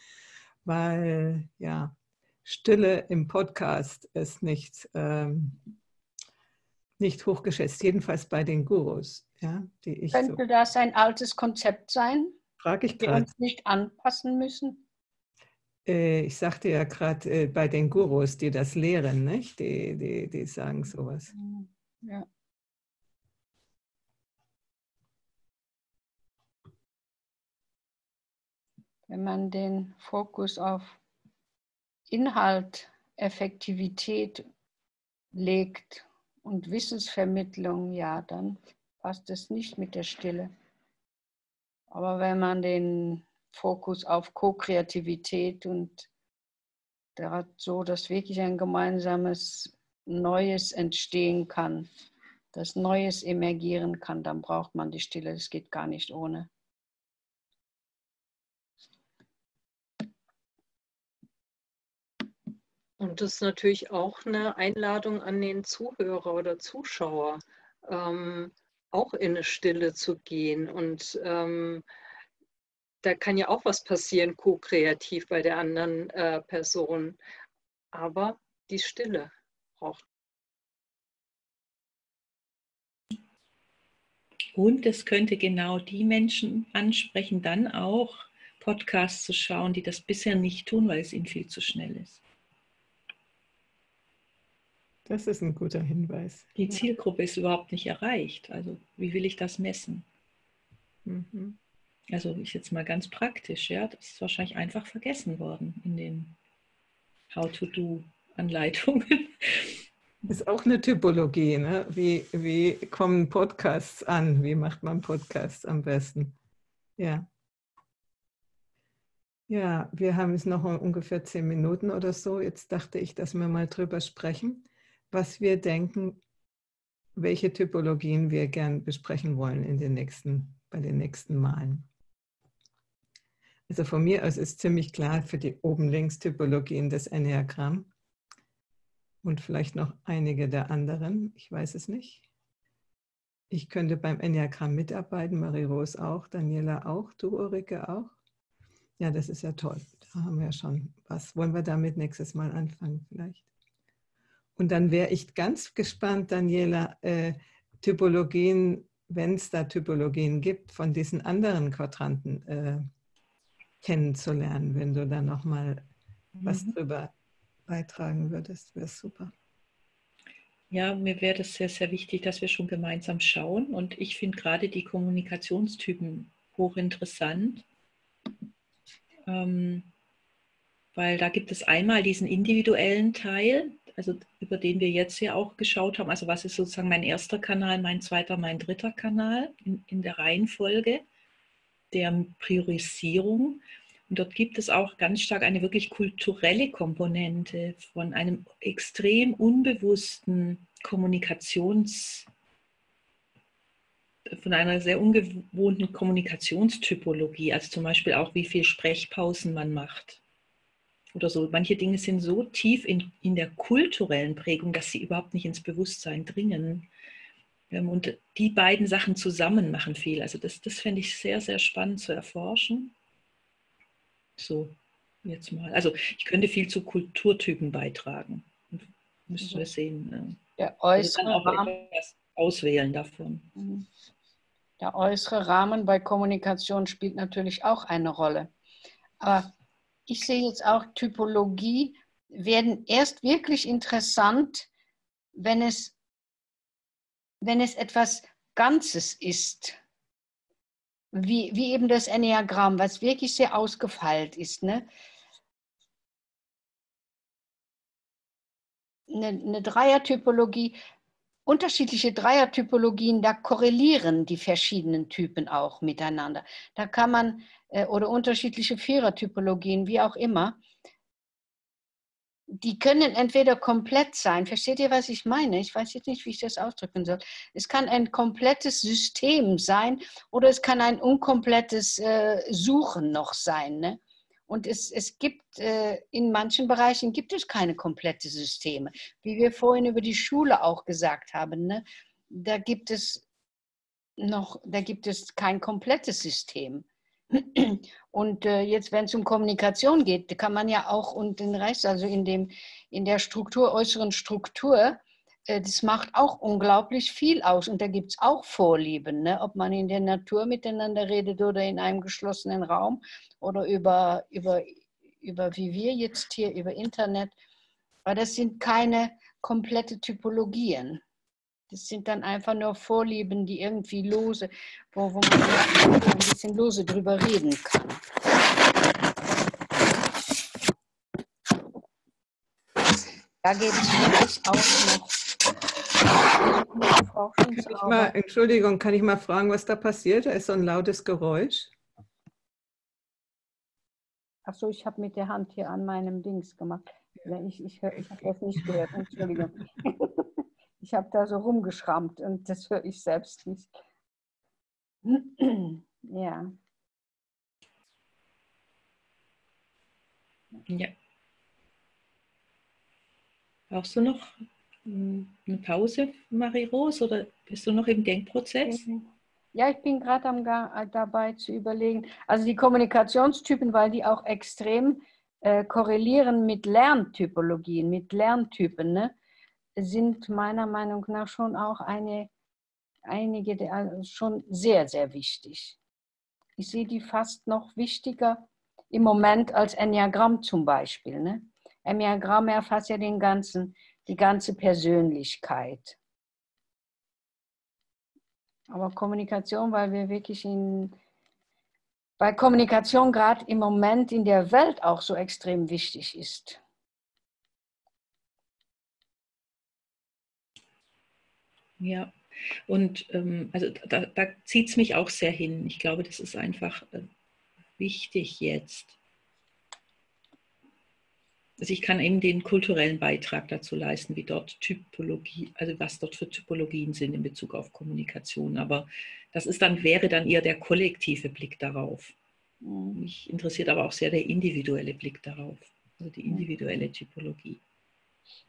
weil ja Stille im Podcast ist nicht, ähm, nicht hochgeschätzt, jedenfalls bei den Gurus. Ja, Könnte so das ein altes Konzept sein? Frage ich gerade. Wir uns nicht anpassen müssen? Äh, ich sagte ja gerade äh, bei den Gurus, die das lehren, nicht? Die, die, die sagen sowas. Ja. Wenn man den Fokus auf Inhalt, Effektivität legt und Wissensvermittlung, ja, dann passt es nicht mit der Stille. Aber wenn man den Fokus auf Co-Kreativität und so, dass wirklich ein gemeinsames Neues entstehen kann, dass Neues emergieren kann, dann braucht man die Stille. Es geht gar nicht ohne. Und das ist natürlich auch eine Einladung an den Zuhörer oder Zuschauer, ähm, auch in eine Stille zu gehen und ähm, da kann ja auch was passieren, co-kreativ bei der anderen äh, Person. Aber die Stille braucht. Und es könnte genau die Menschen ansprechen, dann auch Podcasts zu schauen, die das bisher nicht tun, weil es ihnen viel zu schnell ist. Das ist ein guter Hinweis. Die Zielgruppe ist überhaupt nicht erreicht. Also wie will ich das messen? Mhm. Also ich jetzt mal ganz praktisch, ja, das ist wahrscheinlich einfach vergessen worden in den How-to-Do-Anleitungen. Ist auch eine Typologie, ne? Wie, wie kommen Podcasts an? Wie macht man Podcasts am besten? Ja. Ja, wir haben es noch ungefähr zehn Minuten oder so. Jetzt dachte ich, dass wir mal drüber sprechen, was wir denken, welche Typologien wir gern besprechen wollen in den nächsten, bei den nächsten Malen. Also von mir aus ist ziemlich klar für die oben links Typologien des Enneagramm und vielleicht noch einige der anderen, ich weiß es nicht. Ich könnte beim Enneagramm mitarbeiten, Marie-Rose auch, Daniela auch, du Ulrike auch. Ja, das ist ja toll. Da haben wir ja schon was. Wollen wir damit nächstes Mal anfangen vielleicht? Und dann wäre ich ganz gespannt, Daniela, äh, Typologien, wenn es da Typologien gibt, von diesen anderen Quadranten äh, kennenzulernen, wenn du da nochmal mhm. was drüber beitragen würdest, wäre super. Ja, mir wäre das sehr, sehr wichtig, dass wir schon gemeinsam schauen. Und ich finde gerade die Kommunikationstypen hochinteressant, ähm, weil da gibt es einmal diesen individuellen Teil, also über den wir jetzt ja auch geschaut haben. Also was ist sozusagen mein erster Kanal, mein zweiter, mein dritter Kanal in, in der Reihenfolge der Priorisierung. Und dort gibt es auch ganz stark eine wirklich kulturelle Komponente von einem extrem unbewussten Kommunikations, von einer sehr ungewohnten Kommunikationstypologie, also zum Beispiel auch, wie viel Sprechpausen man macht oder so. Manche Dinge sind so tief in, in der kulturellen Prägung, dass sie überhaupt nicht ins Bewusstsein dringen. Ähm, und die beiden Sachen zusammen machen viel. Also das, das fände ich sehr, sehr spannend zu erforschen. So, jetzt mal. Also ich könnte viel zu Kulturtypen beitragen. Müssen wir mhm. sehen. Ne? Der äußere also Rahmen. Auswählen davon. Mhm. Der äußere Rahmen bei Kommunikation spielt natürlich auch eine Rolle. Aber ich sehe jetzt auch Typologie werden erst wirklich interessant, wenn es, wenn es etwas Ganzes ist wie, wie eben das Enneagramm, was wirklich sehr ausgefeilt ist. Ne? Eine, eine Dreiertypologie, unterschiedliche Dreiertypologien, da korrelieren die verschiedenen Typen auch miteinander. Da kann man, äh, oder unterschiedliche Vierertypologien, wie auch immer, die können entweder komplett sein. Versteht ihr, was ich meine? Ich weiß jetzt nicht, wie ich das ausdrücken soll. Es kann ein komplettes System sein oder es kann ein unkomplettes äh, Suchen noch sein. Ne? Und es, es gibt äh, in manchen Bereichen gibt es keine komplette Systeme, wie wir vorhin über die Schule auch gesagt haben. Ne? Da gibt es noch, da gibt es kein komplettes System. Und äh, jetzt, wenn es um Kommunikation geht, kann man ja auch und den Rest, also in, dem, in der Struktur, äußeren Struktur, äh, das macht auch unglaublich viel aus. Und da gibt es auch Vorlieben, ne? ob man in der Natur miteinander redet oder in einem geschlossenen Raum oder über, über, über wie wir jetzt hier, über Internet. Aber das sind keine komplette Typologien. Das sind dann einfach nur Vorlieben, die irgendwie lose, wo, wo man ein bisschen lose drüber reden kann. Da gebe ich vielleicht auch noch. Kann mal, Entschuldigung, kann ich mal fragen, was da passiert? Da ist so ein lautes Geräusch. Achso, ich habe mit der Hand hier an meinem Dings gemacht. Ich, ich, ich habe das nicht gehört, Entschuldigung. Ich habe da so rumgeschrammt und das höre ich selbst nicht. ja. Ja. Brauchst du noch eine Pause, Marie-Rose, oder bist du noch im Denkprozess? Ja, ich bin gerade äh, dabei zu überlegen. Also die Kommunikationstypen, weil die auch extrem äh, korrelieren mit Lerntypologien, mit Lerntypen. Ne? Sind meiner Meinung nach schon auch eine, einige also schon sehr, sehr wichtig. Ich sehe die fast noch wichtiger im Moment als Enneagramm zum Beispiel. Ne? Enneagramm erfasst ja den ganzen, die ganze Persönlichkeit. Aber Kommunikation, weil wir wirklich in, weil Kommunikation gerade im Moment in der Welt auch so extrem wichtig ist. Ja, und ähm, also da, da zieht es mich auch sehr hin. Ich glaube, das ist einfach äh, wichtig jetzt. Also ich kann eben den kulturellen Beitrag dazu leisten, wie dort Typologie, also was dort für Typologien sind in Bezug auf Kommunikation. Aber das ist dann, wäre dann eher der kollektive Blick darauf. Mhm. Mich interessiert aber auch sehr der individuelle Blick darauf, also die individuelle Typologie.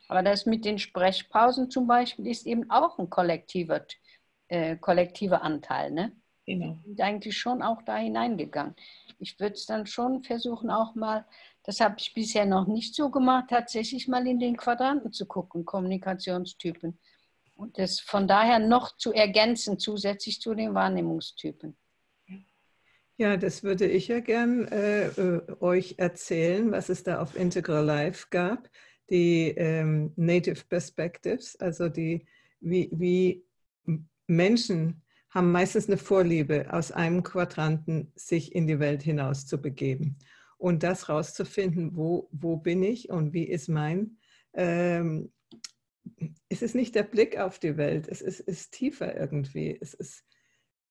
Aber das mit den Sprechpausen zum Beispiel ist eben auch ein kollektiver, äh, kollektiver Anteil. Ne? Genau. Sind eigentlich schon auch da hineingegangen. Ich würde es dann schon versuchen, auch mal das habe ich bisher noch nicht so gemacht, tatsächlich mal in den Quadranten zu gucken, Kommunikationstypen. Und das von daher noch zu ergänzen, zusätzlich zu den Wahrnehmungstypen. Ja, das würde ich ja gern äh, äh, euch erzählen, was es da auf Integral Life gab. Die ähm, Native Perspectives, also die, wie, wie Menschen haben meistens eine Vorliebe, aus einem Quadranten sich in die Welt hinaus zu begeben und das rauszufinden, wo, wo bin ich und wie ist mein, ähm, es ist nicht der Blick auf die Welt, es ist, ist tiefer irgendwie. Es ist,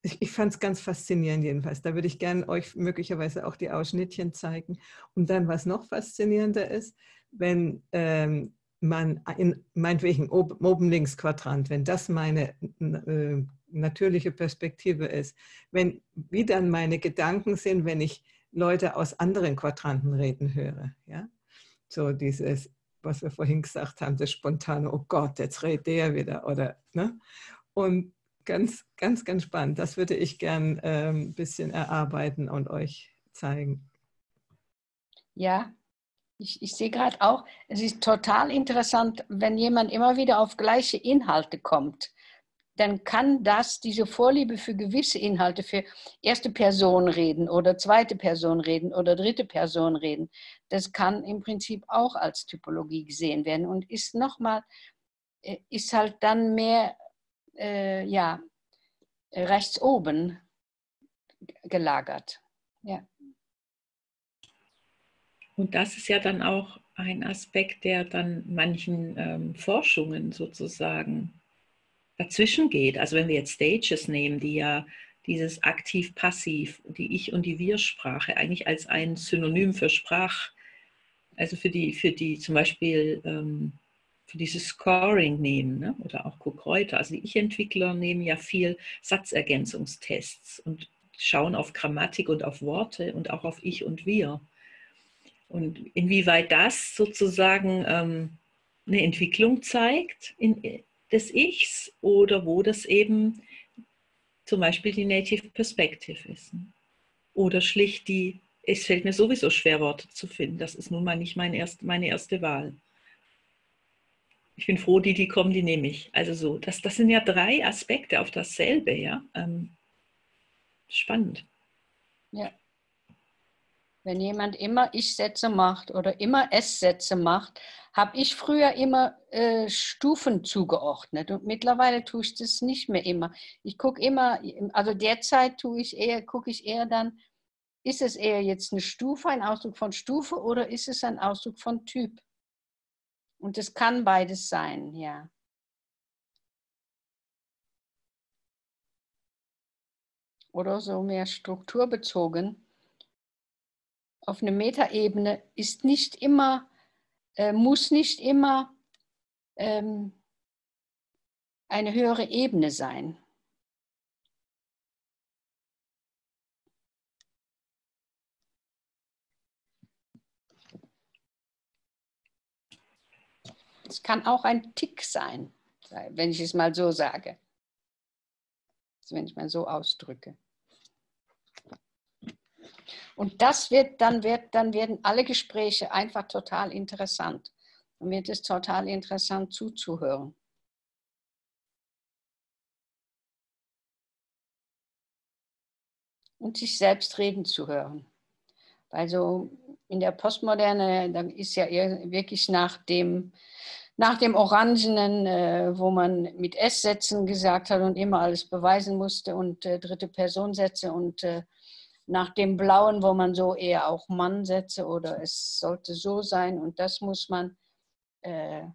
ich, ich fand es ganz faszinierend jedenfalls. Da würde ich gerne euch möglicherweise auch die Ausschnittchen zeigen. Und dann, was noch faszinierender ist, wenn ähm, man in meinetwegen oben links Quadrant, wenn das meine äh, natürliche Perspektive ist, wenn wie dann meine Gedanken sind, wenn ich Leute aus anderen Quadranten reden höre. Ja? So dieses, was wir vorhin gesagt haben, das spontane, oh Gott, jetzt redet der wieder. Oder, ne? Und ganz, ganz, ganz spannend. Das würde ich gern ein ähm, bisschen erarbeiten und euch zeigen. Ja, ich, ich sehe gerade auch, es ist total interessant, wenn jemand immer wieder auf gleiche Inhalte kommt dann kann das, diese Vorliebe für gewisse Inhalte, für erste Person reden oder zweite Person reden oder dritte Person reden, das kann im Prinzip auch als Typologie gesehen werden und ist nochmal, äh, ist halt dann mehr, äh, ja, rechts oben gelagert. Ja. Und das ist ja dann auch ein Aspekt, der dann manchen ähm, Forschungen sozusagen dazwischen geht. Also wenn wir jetzt Stages nehmen, die ja dieses aktiv-passiv, die Ich- und die Wir-Sprache eigentlich als ein Synonym für Sprach, also für die, für die zum Beispiel ähm, für dieses Scoring nehmen ne? oder auch Cook Reuter. Also die Ich-Entwickler nehmen ja viel Satzergänzungstests und schauen auf Grammatik und auf Worte und auch auf Ich und Wir. Und inwieweit das sozusagen ähm, eine Entwicklung zeigt in, des Ichs oder wo das eben zum Beispiel die Native Perspective ist. Oder schlicht die, es fällt mir sowieso schwer, Worte zu finden. Das ist nun mal nicht mein erst, meine erste Wahl. Ich bin froh, die, die kommen, die nehme ich. Also so, das, das sind ja drei Aspekte auf dasselbe, ja. Ähm, spannend. Ja. Wenn jemand immer Ich-Sätze macht oder immer Es-Sätze macht, habe ich früher immer äh, Stufen zugeordnet und mittlerweile tue ich das nicht mehr immer. Ich gucke immer, also derzeit tue ich eher, gucke ich eher dann, ist es eher jetzt eine Stufe, ein Ausdruck von Stufe oder ist es ein Ausdruck von Typ? Und es kann beides sein, ja. Oder so mehr strukturbezogen auf eine Metaebene ist nicht immer, äh, muss nicht immer ähm, eine höhere Ebene sein. Es kann auch ein Tick sein, wenn ich es mal so sage. Also wenn ich mal so ausdrücke. Und das wird, dann wird, dann werden alle Gespräche einfach total interessant. Dann wird es total interessant zuzuhören. Und sich selbst reden zu hören. Also in der Postmoderne, da ist ja wirklich nach dem, nach dem Orangenen, äh, wo man mit S-Sätzen gesagt hat und immer alles beweisen musste und äh, dritte Personsätze und äh, nach dem Blauen, wo man so eher auch Mann setze oder es sollte so sein und das muss man, äh,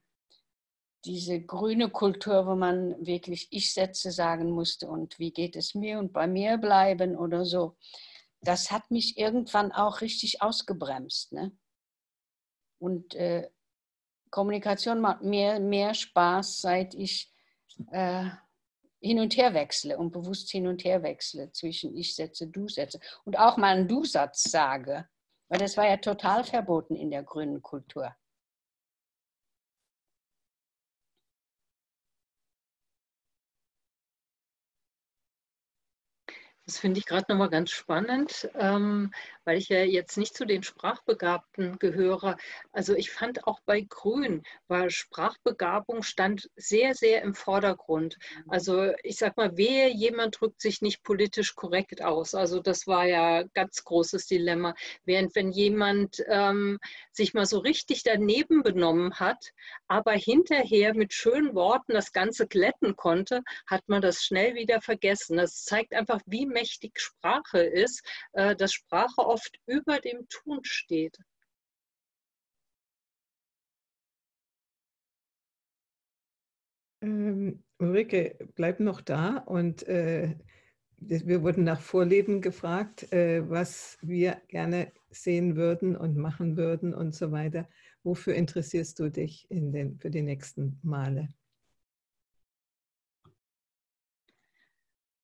diese grüne Kultur, wo man wirklich Ich-Sätze sagen musste und wie geht es mir und bei mir bleiben oder so, das hat mich irgendwann auch richtig ausgebremst. Ne? Und äh, Kommunikation macht mir mehr Spaß, seit ich äh, hin und her wechsle und bewusst hin und her wechsle zwischen ich setze, du setze und auch mal einen Du-Satz sage, weil das war ja total verboten in der grünen Kultur. Das finde ich gerade nochmal ganz spannend, ähm, weil ich ja jetzt nicht zu den Sprachbegabten gehöre. Also ich fand auch bei Grün war Sprachbegabung stand sehr, sehr im Vordergrund. Also ich sag mal, wer jemand drückt sich nicht politisch korrekt aus. Also das war ja ganz großes Dilemma. Während wenn jemand ähm, sich mal so richtig daneben benommen hat, aber hinterher mit schönen Worten das Ganze glätten konnte, hat man das schnell wieder vergessen. Das zeigt einfach, wie mächtig Sprache ist, äh, dass Sprache oft über dem Tun steht. Ähm, Ulrike, bleib noch da und äh, wir wurden nach Vorleben gefragt, äh, was wir gerne sehen würden und machen würden und so weiter. Wofür interessierst du dich den, für die nächsten Male?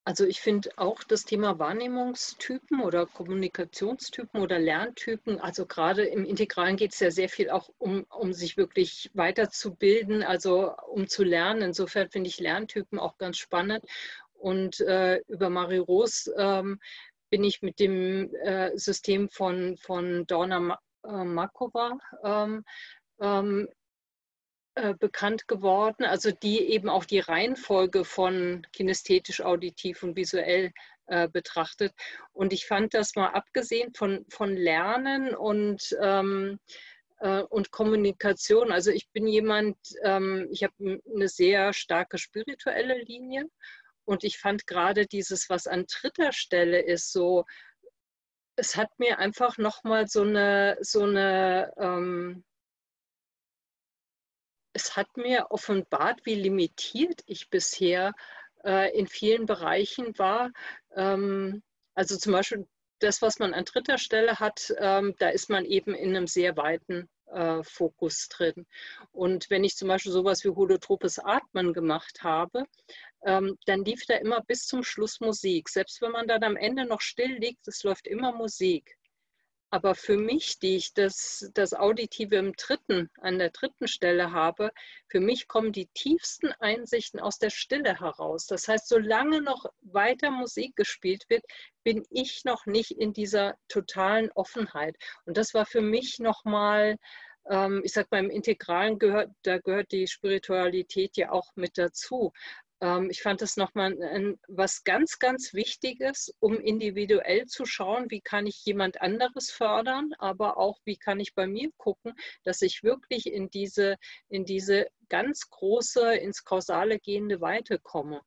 Also ich finde auch das Thema Wahrnehmungstypen oder Kommunikationstypen oder Lerntypen, also gerade im Integralen geht es ja sehr viel auch um, um sich wirklich weiterzubilden, also um zu lernen. Insofern finde ich Lerntypen auch ganz spannend. Und äh, über Marie Rose ähm, bin ich mit dem äh, System von, von Dorna äh, Makova ähm, ähm, äh, bekannt geworden, also die eben auch die Reihenfolge von kinästhetisch, auditiv und visuell äh, betrachtet. Und ich fand das mal abgesehen von, von Lernen und, ähm, äh, und Kommunikation. Also ich bin jemand, ähm, ich habe eine sehr starke spirituelle Linie und ich fand gerade dieses, was an dritter Stelle ist, so es hat mir einfach nochmal so eine, so eine ähm, es hat mir offenbart, wie limitiert ich bisher äh, in vielen Bereichen war. Ähm, also zum Beispiel das, was man an dritter Stelle hat, ähm, da ist man eben in einem sehr weiten äh, Fokus drin. Und wenn ich zum Beispiel sowas wie holotropes Atmen gemacht habe, ähm, dann lief da immer bis zum Schluss Musik. Selbst wenn man dann am Ende noch still liegt, es läuft immer Musik. Aber für mich, die ich das, das Auditive im dritten, an der dritten Stelle habe, für mich kommen die tiefsten Einsichten aus der Stille heraus. Das heißt, solange noch weiter Musik gespielt wird, bin ich noch nicht in dieser totalen Offenheit. Und das war für mich nochmal, ähm, ich sage beim Integralen gehört, da gehört die Spiritualität ja auch mit dazu. Ähm, ich fand das nochmal was ganz, ganz Wichtiges, um individuell zu schauen, wie kann ich jemand anderes fördern, aber auch wie kann ich bei mir gucken, dass ich wirklich in diese, in diese ganz große, ins Kausale gehende Weite komme.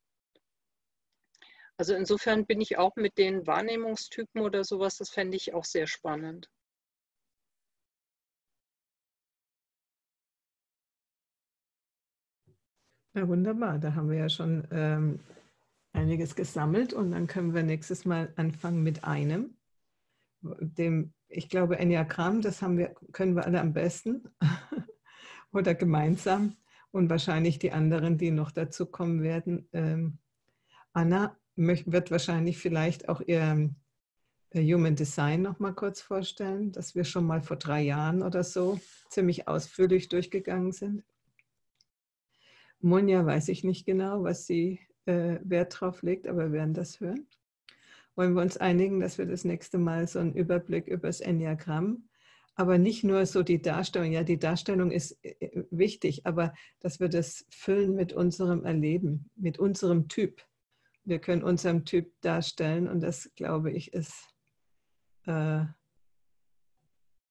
Also insofern bin ich auch mit den Wahrnehmungstypen oder sowas, das fände ich auch sehr spannend. Ja, wunderbar. Da haben wir ja schon ähm, einiges gesammelt und dann können wir nächstes Mal anfangen mit einem. Dem, ich glaube, Enneagramm, das haben wir, können wir alle am besten oder gemeinsam und wahrscheinlich die anderen, die noch dazu kommen werden. Ähm, Anna wird wahrscheinlich vielleicht auch ihr Human Design noch mal kurz vorstellen, dass wir schon mal vor drei Jahren oder so ziemlich ausführlich durchgegangen sind. Monja weiß ich nicht genau, was sie äh, Wert drauf legt, aber wir werden das hören. Wollen wir uns einigen, dass wir das nächste Mal so einen Überblick über das Enneagramm, aber nicht nur so die Darstellung, ja, die Darstellung ist äh, wichtig, aber dass wir das füllen mit unserem Erleben, mit unserem Typ. Wir können unserem Typ darstellen und das, glaube ich, ist äh,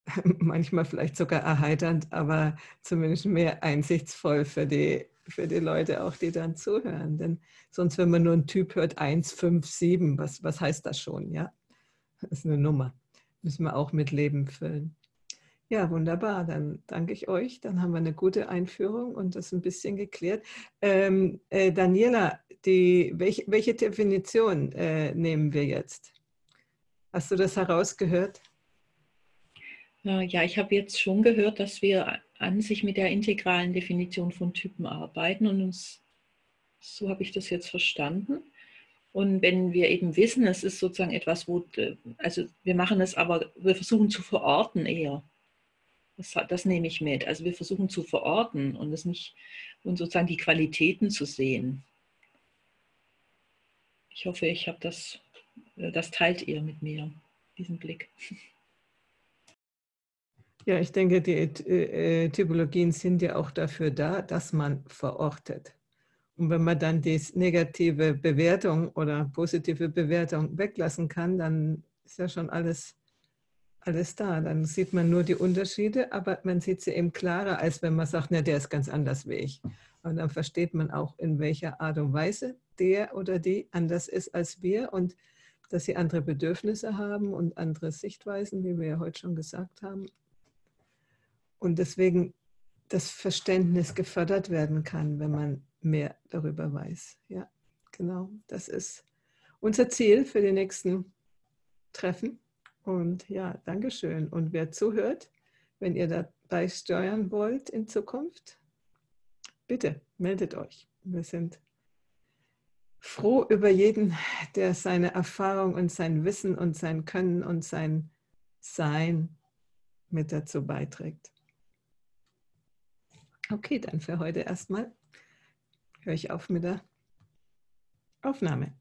manchmal vielleicht sogar erheiternd, aber zumindest mehr einsichtsvoll für die für die Leute auch, die dann zuhören. Denn sonst, wenn man nur einen Typ hört, 1, 5, 7, was, was heißt das schon? Ja, das ist eine Nummer. Müssen wir auch mit Leben füllen. Ja, wunderbar. Dann danke ich euch. Dann haben wir eine gute Einführung und das ein bisschen geklärt. Ähm, äh, Daniela, die, welche, welche Definition äh, nehmen wir jetzt? Hast du das herausgehört? Ja, ich habe jetzt schon gehört, dass wir an sich mit der integralen Definition von Typen arbeiten und uns, so habe ich das jetzt verstanden. Und wenn wir eben wissen, es ist sozusagen etwas, wo, also wir machen es aber, wir versuchen zu verorten eher. Das, das nehme ich mit. Also wir versuchen zu verorten und es nicht und sozusagen die Qualitäten zu sehen. Ich hoffe, ich habe das, das teilt ihr mit mir, diesen Blick. Ja, ich denke, die äh, Typologien sind ja auch dafür da, dass man verortet. Und wenn man dann die negative Bewertung oder positive Bewertung weglassen kann, dann ist ja schon alles, alles da. Dann sieht man nur die Unterschiede, aber man sieht sie eben klarer, als wenn man sagt, na, der ist ganz anders wie ich. Und dann versteht man auch, in welcher Art und Weise der oder die anders ist als wir und dass sie andere Bedürfnisse haben und andere Sichtweisen, wie wir ja heute schon gesagt haben und deswegen das Verständnis gefördert werden kann, wenn man mehr darüber weiß. Ja, genau. Das ist unser Ziel für die nächsten Treffen. Und ja, Dankeschön. Und wer zuhört, wenn ihr dabei steuern wollt in Zukunft, bitte meldet euch. Wir sind froh über jeden, der seine Erfahrung und sein Wissen und sein Können und sein Sein mit dazu beiträgt. Okay, dann für heute erstmal höre ich auf mit der Aufnahme.